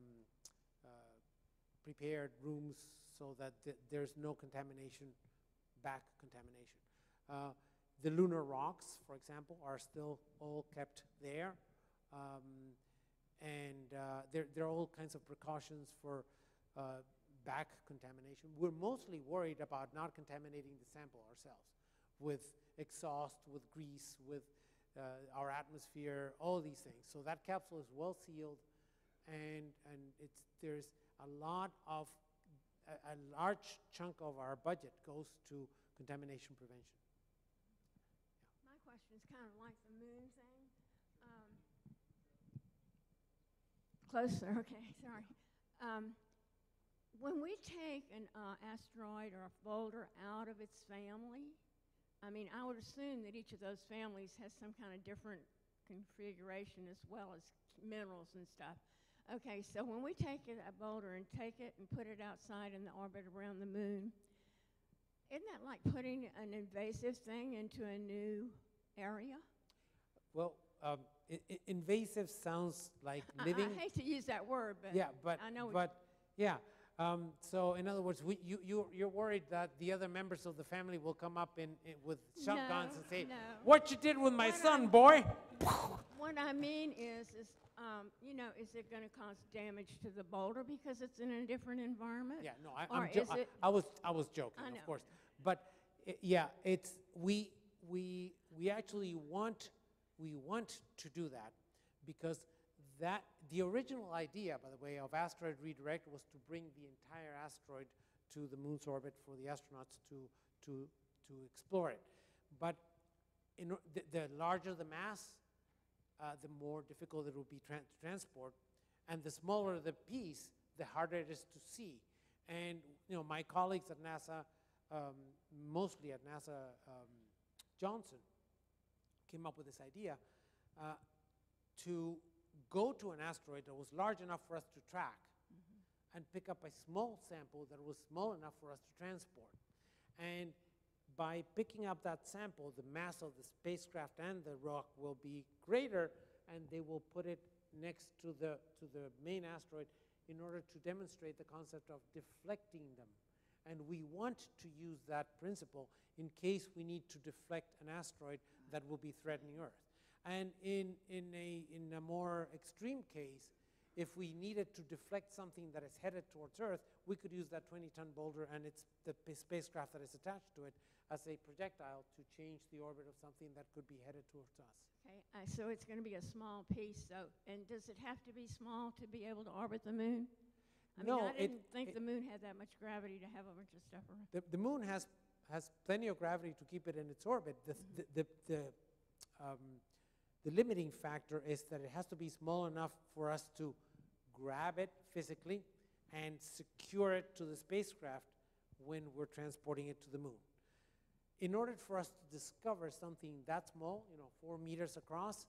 uh, prepared rooms so that th- there's no contamination, back contamination. Uh, the lunar rocks, for example, are still all kept there. Um, and uh, there, there are all kinds of precautions for uh, back contamination. We're mostly worried about not contaminating the sample ourselves with exhaust, with grease, with uh, our atmosphere, all these things. So that capsule is well sealed, and, and it's, there's a lot of, a, a large chunk of our budget goes to contamination prevention. My question is kind of like the moon thing. Um, Closer, <laughs> okay, sorry. Um, When we take an uh, asteroid or a boulder out of its family, I mean, I would assume that each of those families has some kind of different configuration as well as minerals and stuff. Okay, so when we take a boulder and take it and put it outside in the orbit around the moon, isn't that like putting an invasive thing into a new area? Well, um, i- i- invasive sounds like I- living. I hate to use that word, but Yeah, but, I know what but, yeah. Um, so in other words, we, you, you, you're worried that the other members of the family will come up in, in with shotguns and say, no. what you did with my son, boy? <laughs> What I mean is, is, um, you know, is it gonna cause damage to the boulder because it's in a different environment? Yeah, no, I, Or I'm jo- is I, it- I was, I was joking, I of course. But, i- yeah, it's, we, we, we actually want, we want to do that because that, the original idea, by the way, of asteroid redirect was to bring the entire asteroid to the moon's orbit for the astronauts to, to, to explore it. But in, the, the larger the mass, uh, the more difficult it will be tran- to transport. And the smaller the piece, the harder it is to see. And you know, my colleagues at NASA, um, mostly at NASA um, Johnson, came up with this idea uh, to go to an asteroid that was large enough for us to track and pick up a small sample that was small enough for us to transport. And by picking up that sample, the mass of the spacecraft and the rock will be greater, and they will put it next to the, to the main asteroid in order to demonstrate the concept of deflecting them. And we want to use that principle in case we need to deflect an asteroid that will be threatening Earth. And in, in, a, in a more extreme case, if we needed to deflect something that is headed towards Earth, we could use that 20-ton boulder and it's the spacecraft that is attached to it as a projectile to change the orbit of something that could be headed towards us. Okay, uh, so it's gonna be a small piece, so, and does it have to be small to be able to orbit the moon? I mean, No, I didn't think it- the moon had that much gravity to have a bunch of stuff around. The, the moon has, has plenty of gravity to keep it in its orbit. The, the, the, the, um, the limiting factor is that it has to be small enough for us to grab it physically and secure it to the spacecraft when we're transporting it to the moon. In order for us to discover something that small, you know, four meters across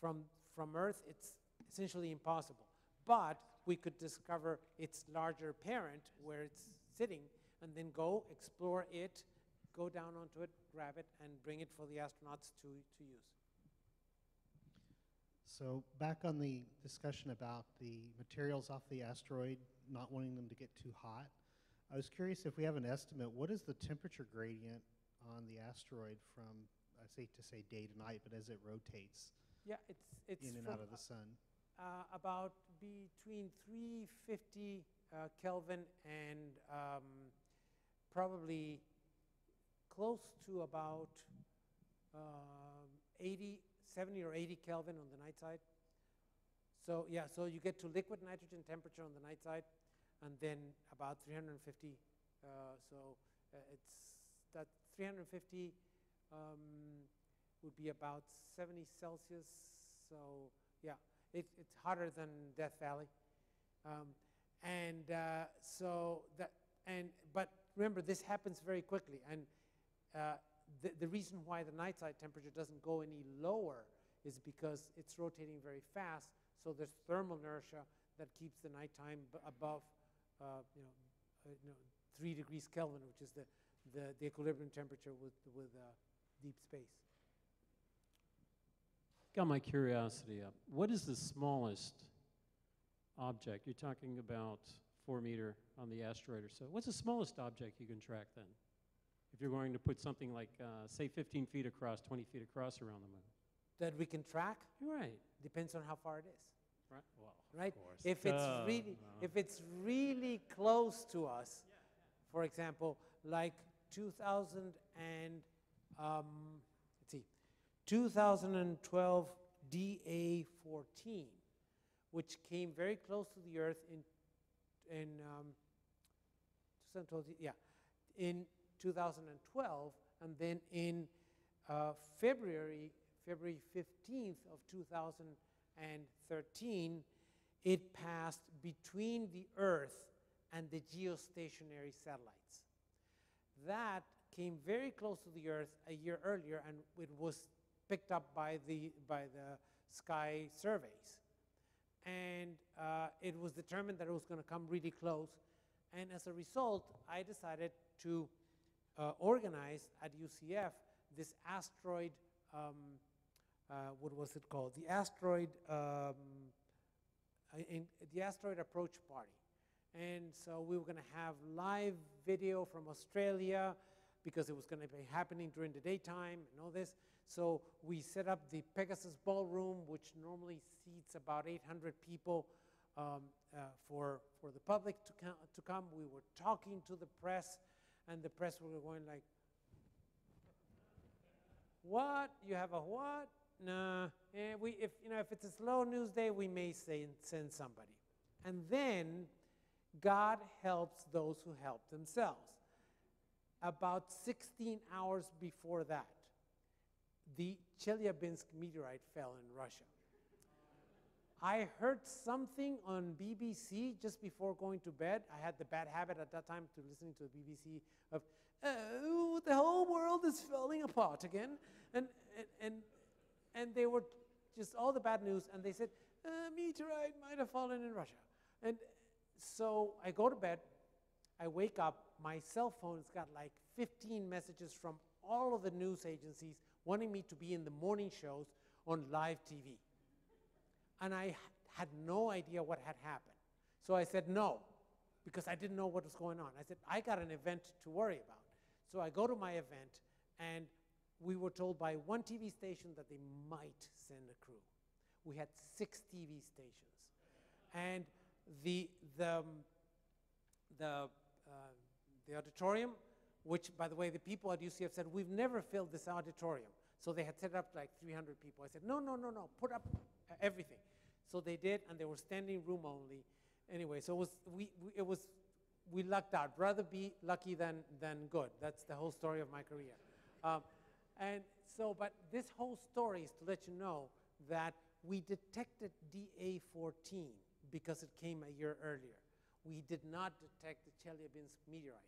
from, from Earth, it's essentially impossible. But we could discover its larger parent where it's sitting and then go explore it, go down onto it, grab it, and bring it for the astronauts to, to use. So back on the discussion about the materials off the asteroid, not wanting them to get too hot, I was curious if we have an estimate, what is the temperature gradient on the asteroid from, I say to say day to night, but as it rotates Yeah, it's, it's in and out of the sun? uh, about between 350 uh, Kelvin and um, probably close to about um 80, 70 or 80 Kelvin on the night side. So yeah, so you get to liquid nitrogen temperature on the night side, and then about 350. Uh, so uh, it's that 350 um, would be about 70 Celsius. So yeah, it, it's hotter than Death Valley. Um, and uh, so that, and, but remember, this happens very quickly. And uh, the, reason why the night side temperature doesn't go any lower is because it's rotating very fast. So there's thermal inertia that keeps the nighttime above, uh, you, know, uh, you know, three degrees Kelvin, which is the, the, the equilibrium temperature with, with uh, deep space. Got my curiosity up. What is the smallest object? You're talking about four meter on the asteroid or so. What's the smallest object you can track then? If you're going to put something like, uh, say, 15 feet across, 20 feet across around the moon. That we can track Right. depends on how far it is. Right. Well, right? Of course. If it's Duh. really, if it's really close to us, for example, like 2000 and um, let's see, 2012 DA14, which came very close to the Earth in in um, 2012, yeah, in 2012, and then in uh, February February 15th of 2013, it passed between the Earth and the geostationary satellites. That came very close to the Earth a year earlier, and it was picked up by the, by the sky surveys. And uh, it was determined that it was going to come really close. And as a result, I decided to uh, organize at UCF this asteroid, um, uh, what was it called? The asteroid, um, uh, in, the asteroid approach party. And so we were going to have live video from Australia because it was going to be happening during the daytime and all this. So we set up the Pegasus Ballroom, which normally seats about 800 people um, uh, for, for the public to, to come. We were talking to the press, and the press were going like, what? You have a what? Nah. Eh, we, if, you know, if it's a slow news day, we may say, send somebody. And then God helps those who help themselves. About 16 hours before that, the Chelyabinsk meteorite fell in Russia. I heard something on BBC just before going to bed. I had the bad habit at that time to listening to the BBC of, oh, the whole world is falling apart again. And, and, and, and they were just all the bad news. And they said, a meteorite might have fallen in Russia. And so I go to bed. I wake up. My cell phone's got like 15 messages from all of the news agencies wanting me to be in the morning shows on live TV. And I had no idea what had happened. So I said no, because I didn't know what was going on. I said, I got an event to worry about. So I go to my event, and we were told by one TV station that they might send a crew. We had six TV stations. And the, the, um, the, uh, the auditorium, which, by the way, the people at UCF said, we've never filled this auditorium. So they had set up like 300 people. I said, no, no, no, no, put up uh, everything. So they did, and they were standing room only. Anyway, so it was, we, we, it was we lucked out. Rather be lucky than, than good. That's the whole story of my career. Um, and so, but this whole story is to let you know that we detected DA14 because it came a year earlier. We did not detect the Chelyabinsk meteorite.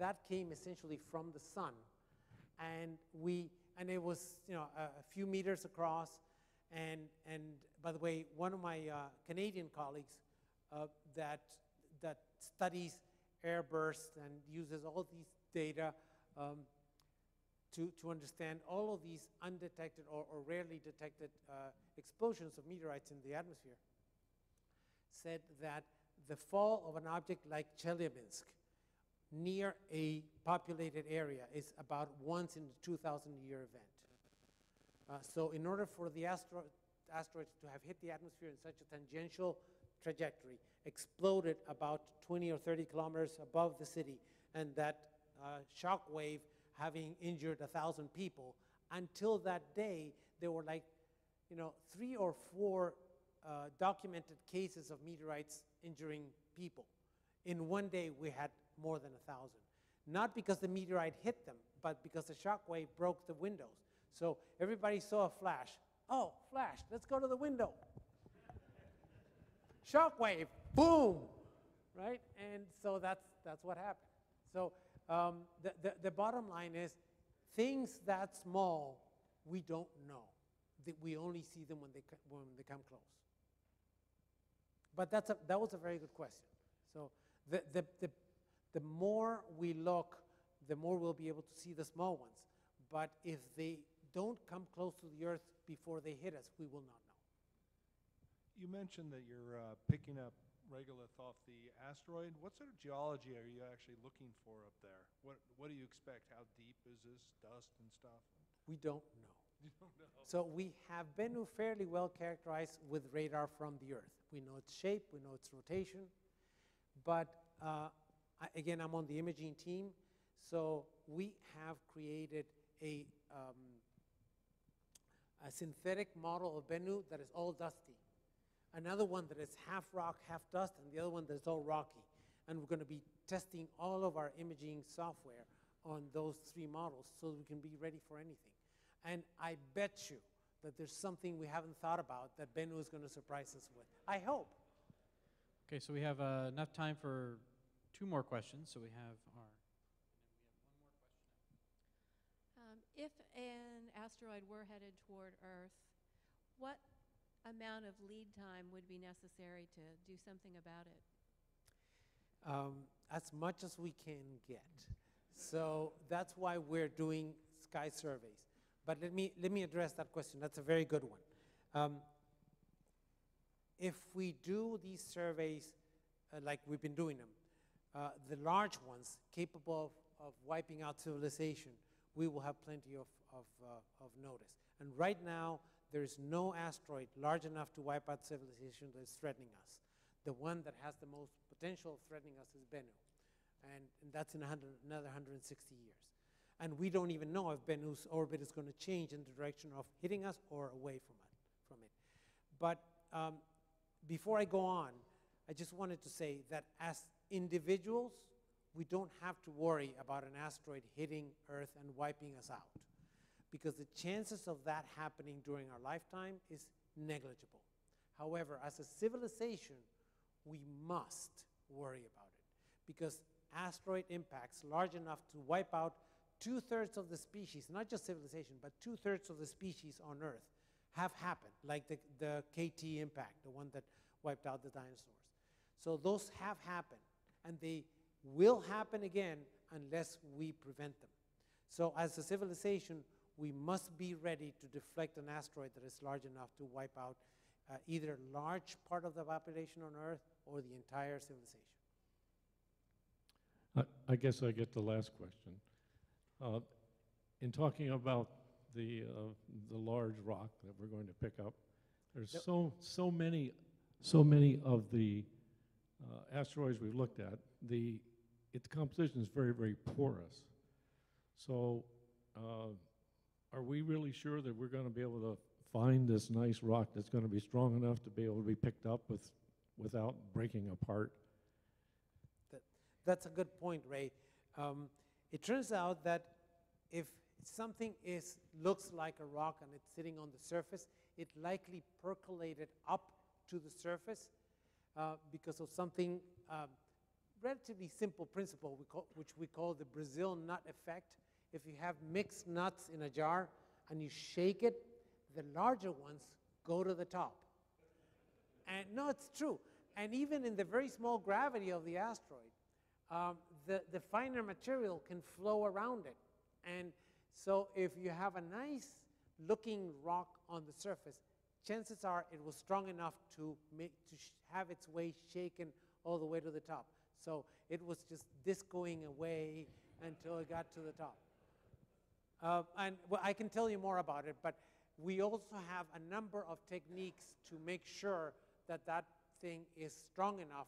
That came essentially from the sun, and we and it was you know a, a few meters across. And and by the way, one of my uh, Canadian colleagues uh, that that studies airburst and uses all these data um, to, to understand all of these undetected or, or rarely detected uh, explosions of meteorites in the atmosphere, said that the fall of an object like Chelyabinsk near a populated area is about once in a 2,000 year event. Uh, so in order for the astro asteroids to have hit the atmosphere in such a tangential trajectory, exploded about 20 or 30 kilometers above the city, and that uh, shock wave having injured a thousand people. Until that day, there were like, you know, three or four uh, documented cases of meteorites injuring people. In one day, we had more than a thousand. Not because the meteorite hit them, but because the shock wave broke the windows. So everybody saw a flash. Oh, flash, let's go to the window. Shockwave, boom, right? And so that's, that's what happened. So um, the, the, the bottom line is things that small, we don't know. That we only see them when they, when they come close. But that's a, that was a very good question. So the, the, the, the more we look, the more we'll be able to see the small ones. But if they don't come close to the Earth before they hit us, we will not know. You mentioned that you're uh, picking up regolith off the asteroid. What sort of geology are you actually looking for up there? What What do you expect? How deep is this dust and stuff? We don't know. <laughs> You don't know. So we have Bennu fairly well characterized with radar from the Earth. We know its shape, we know its rotation, but uh, I, again, I'm on the imaging team, so we have created a, um, a synthetic model of Bennu that is all dusty. Another one that is half rock, half dust, and the other one that is all rocky. And we're going to be testing all of our imaging software on those three models so we can be ready for anything. And I bet you that there's something we haven't thought about that Bennu is going to surprise us with. I hope. Okay, so we have uh, enough time for two more questions. So we have our. Um, if an asteroid were headed toward Earth, what amount of lead time would be necessary to do something about it? Um, as much as we can get. So that's why we're doing sky surveys. But let me, let me address that question. That's a very good one. Um, if we do these surveys uh, like we've been doing them, uh, the large ones capable of, of, wiping out civilization, we will have plenty of, of, uh, of notice. And right now, there is no asteroid large enough to wipe out civilization that is threatening us. The one that has the most potential of threatening us is Bennu. And, and that's in another 160 years. And we don't even know if Bennu's orbit is going to change in the direction of hitting us or away from it. From it. But um, before I go on, I just wanted to say that as individuals, we don't have to worry about an asteroid hitting Earth and wiping us out because the chances of that happening during our lifetime is negligible. However, as a civilization, we must worry about it because asteroid impacts large enough to wipe out two-thirds of the species, not just civilization, but two-thirds of the species on Earth have happened, like the, the KT impact, the one that wiped out the dinosaurs. So those have happened, and they will happen again unless we prevent them. So as a civilization, we must be ready to deflect an asteroid that is large enough to wipe out uh, either a large part of the population on Earth or the entire civilization. I, I guess I get the last question. Uh, in talking about the, uh, the large rock that we're going to pick up, there's Yep. so, so many, so many of the uh, asteroids we've looked at, the, its composition is very, very porous. So uh, are we really sure that we're going to be able to find this nice rock that's going to be strong enough to be able to be picked up with, without breaking apart? The, that's a good point, Ray. Um, it turns out that if something is looks like a rock and it's sitting on the surface, it likely percolated up to the surface uh, because of something um, relatively simple principle we call, which we call the Brazil nut effect. If you have mixed nuts in a jar and you shake it, the larger ones go to the top. And no, it's true. And even in the very small gravity of the asteroid, um, the, the finer material can flow around it. And so if you have a nice looking rock on the surface, chances are it was strong enough to, make, to have its way shaken all the way to the top. So it was just discoing away until it got to the top. Uh, and well, I can tell you more about it, but we also have a number of techniques to make sure that that thing is strong enough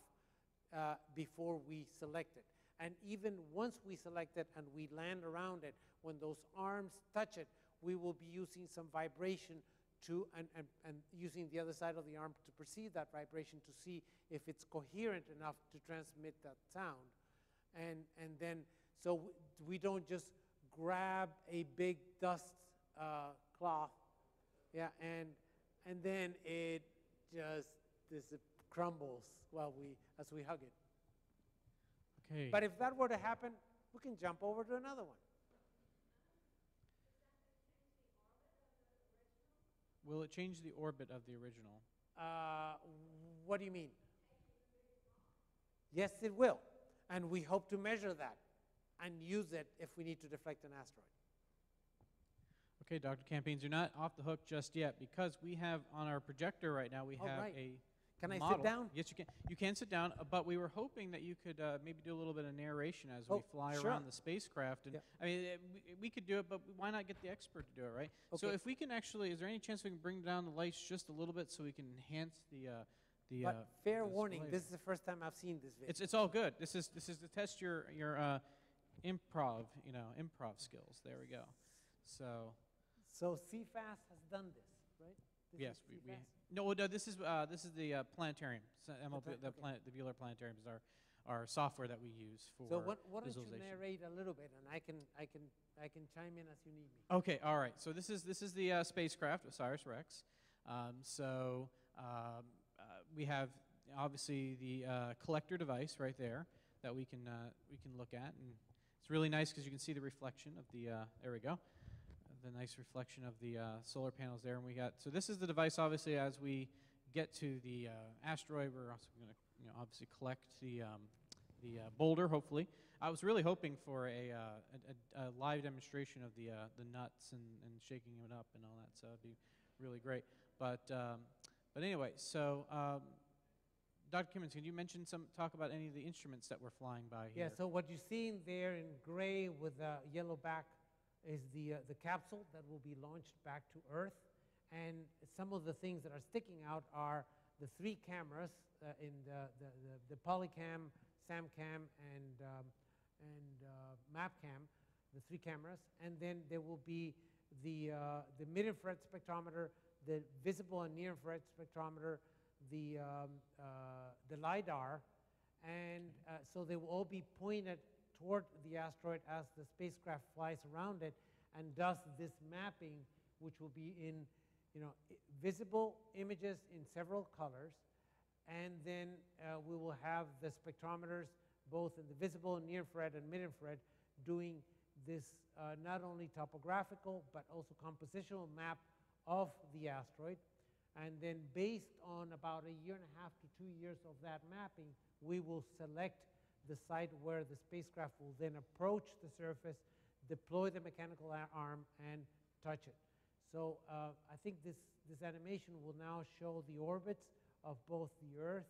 uh, before we select it. And even once we select it and we land around it, when those arms touch it, we will be using some vibration to, and, and, and using the other side of the arm to perceive that vibration to see if it's coherent enough to transmit that sound. And, and then, so we don't just grab a big dust uh, cloth, yeah, and, and then it just this, crumbles while we, as we hug it. Okay. But if that were to happen, we can jump over to another one. Will it change the orbit of the original? Uh, what do you mean? Yes, it will. And we hope to measure that and use it if we need to deflect an asteroid. Okay, Dr. Campins, you're not off the hook just yet because we have on our projector right now, we Oh, have right. a Can I sit down? Yes, you can. You can sit down, but we were hoping that you could uh, maybe do a little bit of narration as we Oh, fly sure. around the spacecraft. And Yeah. I mean, uh, we, we could do it, but why not get the expert to do it, right? Okay. So if we can actually, is there any chance we can bring down the lights just a little bit so we can enhance the uh, the? But uh, fair warning, this is the first time I've seen this video. It's it's all good. This is this is to test your your uh, improv, you know, improv skills. There we go. So So CFAS has done this, right? This yes, we, we no, no. This is uh, this is the uh, planetarium. So pla- the okay. planet, the Buehler Planetarium is our our software that we use for So what, why don't you narrate a little bit, and I can, I can, I can chime in as you need me. Okay, all right. So this is this is the uh, spacecraft OSIRIS-REx. Um, so um, uh, we have obviously the uh, collector device right there that we can uh, we can look at, and it's really nice because you can see the reflection of the. Uh, there we go, the nice reflection of the uh, solar panels there, and we got. So this is the device. Obviously, as we get to the uh, asteroid, we're also going to you know obviously collect the um, the uh, boulder. Hopefully, I was really hoping for a, uh, a, a, live demonstration of the the nuts and, and shaking it up and all that. So it'd be really great. But um, but anyway, so um, Dr. Campins, can you mention some talk about any of the instruments that we're flying by here? Yeah, so what you see in there in gray with a yellow back is the, uh, the capsule that will be launched back to Earth. And some of the things that are sticking out are the three cameras uh, in the, the, the, the Polycam, SAMCAM, and, um, and uh, MapCam, the three cameras. And then there will be the, uh, the mid-infrared spectrometer, the visible and near-infrared spectrometer, the, um, uh, the LiDAR, and uh, so they will all be pointed toward the asteroid as the spacecraft flies around it and does this mapping, which will be in you know, visible images in several colors, and then uh, we will have the spectrometers both in the visible, near-infrared, and mid-infrared doing this uh, not only topographical but also compositional map of the asteroid. And then based on about a year and a half to two years of that mapping, we will select the site where the spacecraft will then approach the surface, deploy the mechanical arm, and touch it. So uh, I think this, this animation will now show the orbits of both the Earth,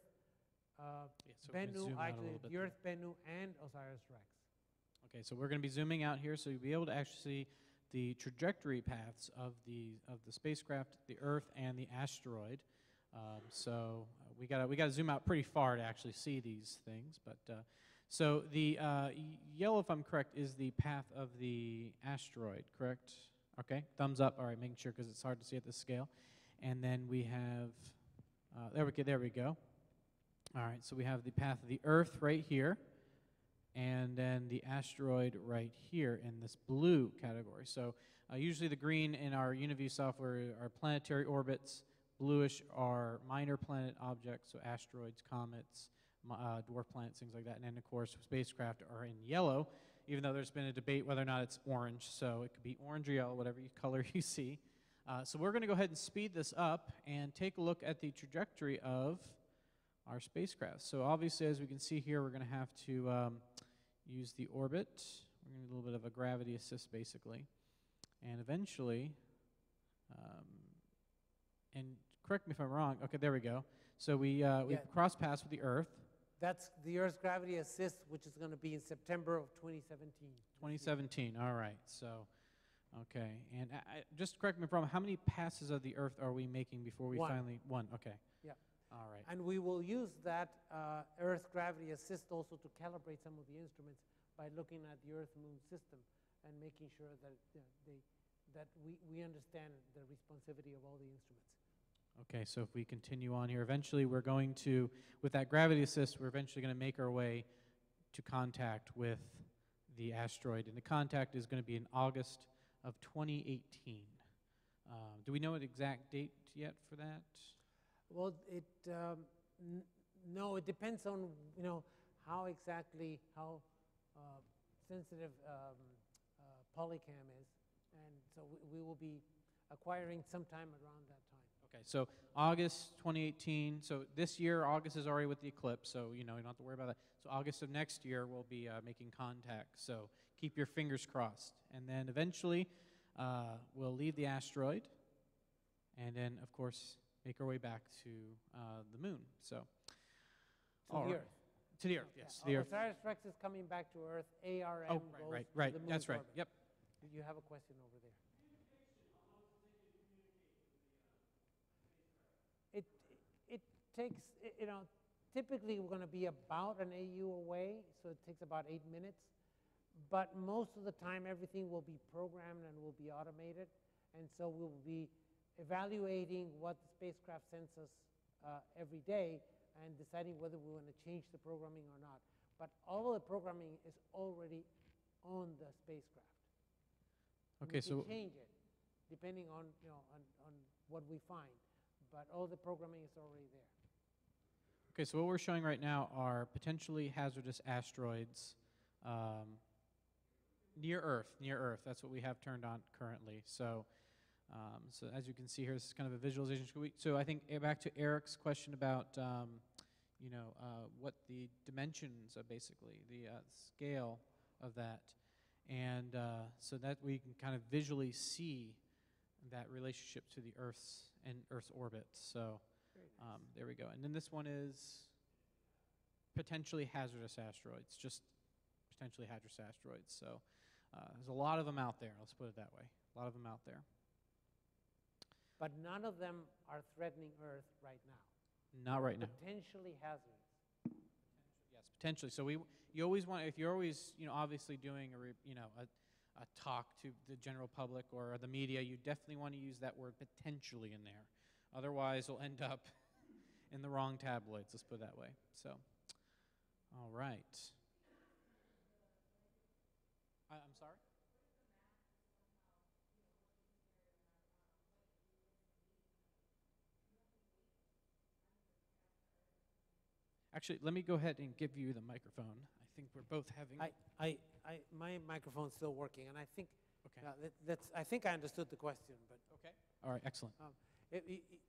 uh, Yeah, so Bennu, zoom out a actually the there. Earth, Bennu, and OSIRIS-REx. Okay, so we're going to be zooming out here, so you'll be able to actually see the trajectory paths of the of the spacecraft, the Earth, and the asteroid. Um, so uh, we got we got to zoom out pretty far to actually see these things. But uh, so the uh, yellow, if I'm correct, is the path of the asteroid. Correct? Okay. Thumbs up. All right, making sure because it's hard to see at this scale. And then we have uh, there we go. There we go. All right. So we have the path of the Earth right here. And then the asteroid right here in this blue category. So uh, usually the green in our UniView software are planetary orbits, bluish are minor planet objects, so asteroids, comets, uh, dwarf planets, things like that. And then, of course, spacecraft are in yellow, even though there's been a debate whether or not it's orange. So it could be orange or yellow, whatever <laughs> color you see. Uh, so we're going to go ahead and speed this up and take a look at the trajectory of our spacecraft. So obviously, as we can see here, we're going to have to um, use the orbit. We're going to do a little bit of a gravity assist, basically. And eventually, um, and correct me if I'm wrong. Okay, there we go. So we, uh, we Yeah. cross paths with the Earth. That's the Earth's gravity assist, which is going to be in September of 2017. 2017. All right. So, okay. And I, I, just correct me if I'm wrong. How many passes of the Earth are we making before we One. finally one? Okay. Yeah. All right. And we will use that uh, Earth gravity assist also to calibrate some of the instruments by looking at the Earth-Moon system and making sure that know, they, that we, we understand the responsivity of all the instruments. Okay, so if we continue on here, eventually we're going to, with that gravity assist, we're eventually going to make our way to contact with the asteroid. And the contact is going to be in August of 2018. Uh, do we know an exact date yet for that? Well, it, um, no, it depends on, you know, how exactly, how uh, sensitive um, uh, Polycam is. And so we, we will be acquiring sometime around that time. Okay, so August 2018. So this year, August is already with the eclipse, so you know you don't have to worry about that. So August of next year, we'll be uh, making contact. So keep your fingers crossed. And then eventually, uh, we'll leave the asteroid, and then of course make our way back to uh, the moon. So To the right. Earth. To the Earth, Yeah, yes, to the Earth. Osiris Rex is coming back to Earth. ARM Oh, goes right, right, to right, the right. That's right. orbit. Yep. You have a question over there. It, it takes, you know, typically we're going to be about an AU away, so it takes about eight minutes. But most of the time, everything will be programmed and will be automated. And so we'll be evaluating what the spacecraft sends us uh, every day and deciding whether we want to change the programming or not. But all the programming is already on the spacecraft. Okay, we so change it depending on you know on, on what we find, but all the programming is already there. Okay, so what we're showing right now are potentially hazardous asteroids um, near Earth. Near Earth, that's what we have turned on currently. So, um, so as you can see here, this is kind of a visualization. So I think eh, back to Eric's question about, um, you know, uh, what the dimensions are basically, the uh, scale of that, and uh, so that we can kind of visually see that relationship to the Earth's and Earth's orbit. So. Um, there we go. And then this one is potentially hazardous asteroids, just potentially hazardous asteroids. So uh, there's a lot of them out there. Let's put it that way. A lot of them out there. But none of them are threatening Earth right now. Not right now. Potentially hazardous. Yes, potentially. So we, you always want, if you're always, you know, obviously doing a, re, you know, a, a talk to the general public or the media, you definitely want to use that word potentially in there. Otherwise, you'll end up <laughs> in the wrong tabloids. Let's put it that way. So, all right. I, I'm sorry. Actually, let me go ahead and give you the microphone. I think we're both having. I, I, I, my microphone's still working, and I think Okay. uh, that, that's. I think I understood the question, but okay. All right. Excellent. Um, it, it, it-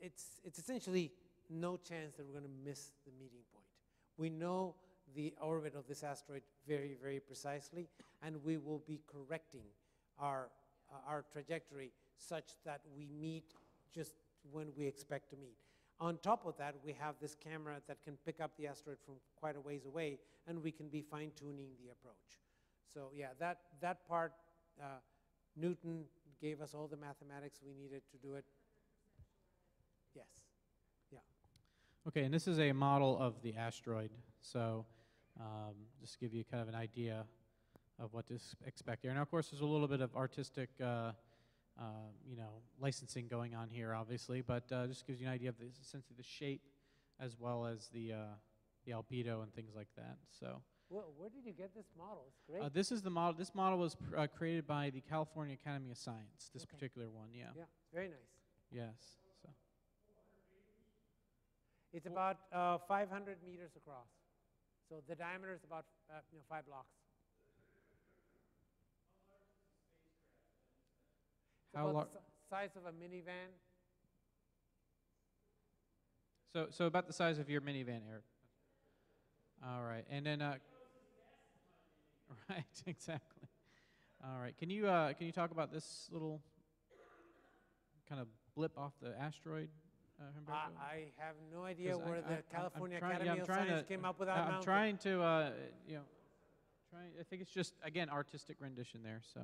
it's, it's essentially no chance that we're going to miss the meeting point. We know the orbit of this asteroid very, very precisely, and we will be correcting our, uh, our trajectory such that we meet just when we expect to meet. On top of that, we have this camera that can pick up the asteroid from quite a ways away, and we can be fine-tuning the approach. So yeah, that, that part, uh, Newton gave us all the mathematics we needed to do it. Yes, yeah. Okay, and this is a model of the asteroid. So, um, just to give you kind of an idea of what to expect here. Now, of course, there's a little bit of artistic, uh, uh, you know, licensing going on here, obviously, but uh, just gives you an idea of the, essentially the shape as well as the, uh, the albedo and things like that. So Where, where did you get this model? It's great. uh, this is the model. This model was pr- uh, created by the California Academy of Science. This Okay. particular one, yeah. Yeah, it's very nice. Yes. So It's about uh, 500 meters across. So the diameter is about uh, you know five blocks. How about the size of a minivan. So, so about the size of your minivan, Eric. All right, and then, uh, <laughs> right, <laughs> exactly. All right, can you uh, can you talk about this little kind of blip off the asteroid? Uh? I, I have no idea where I- the I'm California trying- yeah, Academy I'm of Science to- came up with that I'm mountain. trying to, uh, you know, trying. I think it's just again artistic rendition there. So.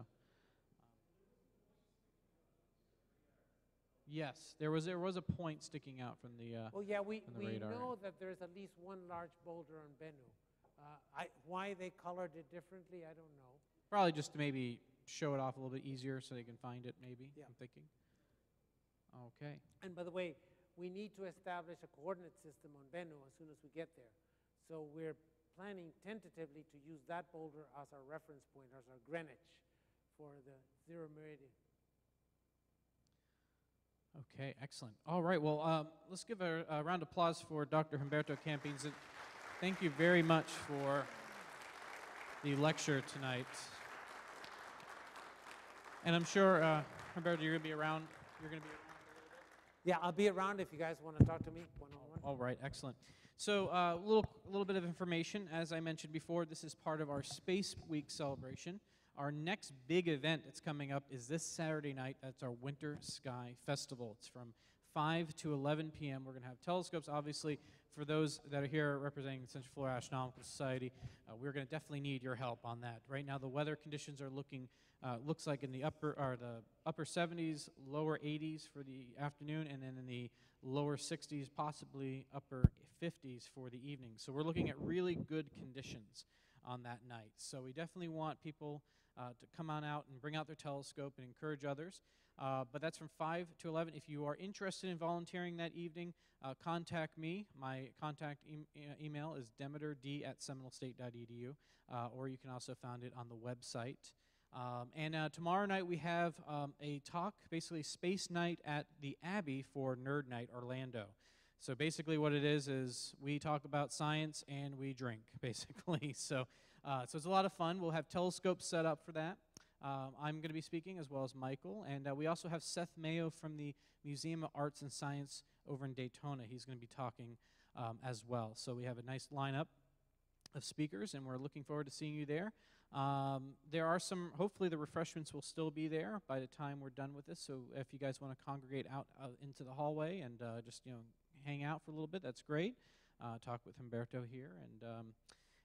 Yes, there was there was a point sticking out from the. Uh, Well, yeah, we, we radar. know that there's at least one large boulder on Bennu. Uh, I, why they colored it differently, I don't know. Probably just to maybe show it off a little bit easier so they can find it, maybe, Yeah. I'm thinking. Okay. And by the way, we need to establish a coordinate system on Bennu as soon as we get there. So we're planning tentatively to use that boulder as our reference point, as our Greenwich for the zero meridian. Okay, excellent. All right, well, um, let's give a, a round of applause for Dr. Humberto Campins. And Thank you very much for the lecture tonight. And I'm sure, uh, Humberto, you're going to be around. You're going to be Yeah, I'll be around if you guys want to talk to me one-on-one. All right, excellent. So a uh, little, little bit of information. As I mentioned before, this is part of our Space Week celebration. Our next big event that's coming up is this Saturday night. That's our Winter Sky Festival. It's from 5 to 11 p.m. We're going to have telescopes, obviously, for those that are here representing the Central Florida Astronomical Society. Uh, we're going to definitely need your help on that. Right now, the weather conditions are looking, uh, looks like in the upper, or the upper 70s, lower 80s for the afternoon, and then in the lower 60s, possibly upper 50s for the evening. So we're looking at really good conditions on that night. So we definitely want people uh, to come on out and bring out their telescope and encourage others. Uh, but that's from 5 to 11. If you are interested in volunteering that evening, uh, contact me. My contact e- email is demeterd at seminolestate.edu, uh, or you can also find it on the website. Um, and uh, tomorrow night we have um, a talk, basically space night at the Abbey for Nerd Night Orlando. So basically, what it is is we talk about science and we drink, <laughs> basically. So, uh, so it's a lot of fun. We'll have telescopes set up for that. Um, I'm going to be speaking as well as Michael, and uh, we also have Seth Mayo from the Museum of Arts and Science over in Daytona. He's going to be talking um, as well. So we have a nice lineup of speakers, and we're looking forward to seeing you there. Um, there are some, hopefully, the refreshments will still be there by the time we're done with this. So if you guys want to congregate out uh, into the hallway and uh, just, you know, hang out for a little bit, that's great. Uh, talk with Humberto here. And, um,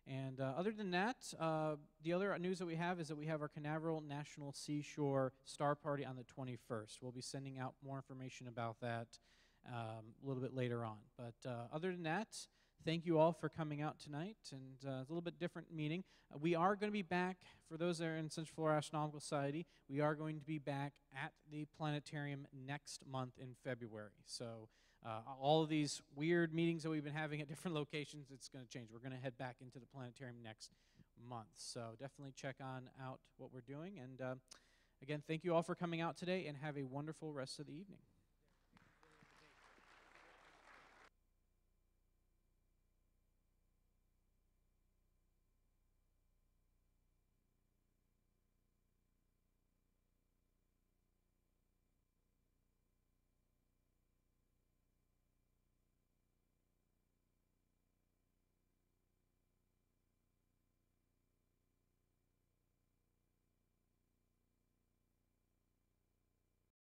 and uh, other than that, uh, the other news that we have is that we have our Canaveral National Seashore Star Party on the 21st. We'll be sending out more information about that um, a little bit later on. But uh, other than that, thank you all for coming out tonight. And uh, it's a little bit different meeting. Uh, we are going to be back, for those that are in Central Florida Astronomical Society, we are going to be back at the planetarium next month in February. So uh, all of these weird meetings that we've been having at different <laughs> locations, it's going to change. We're going to head back into the planetarium next month. So definitely check on out what we're doing. And uh, again, thank you all for coming out today and have a wonderful rest of the evening.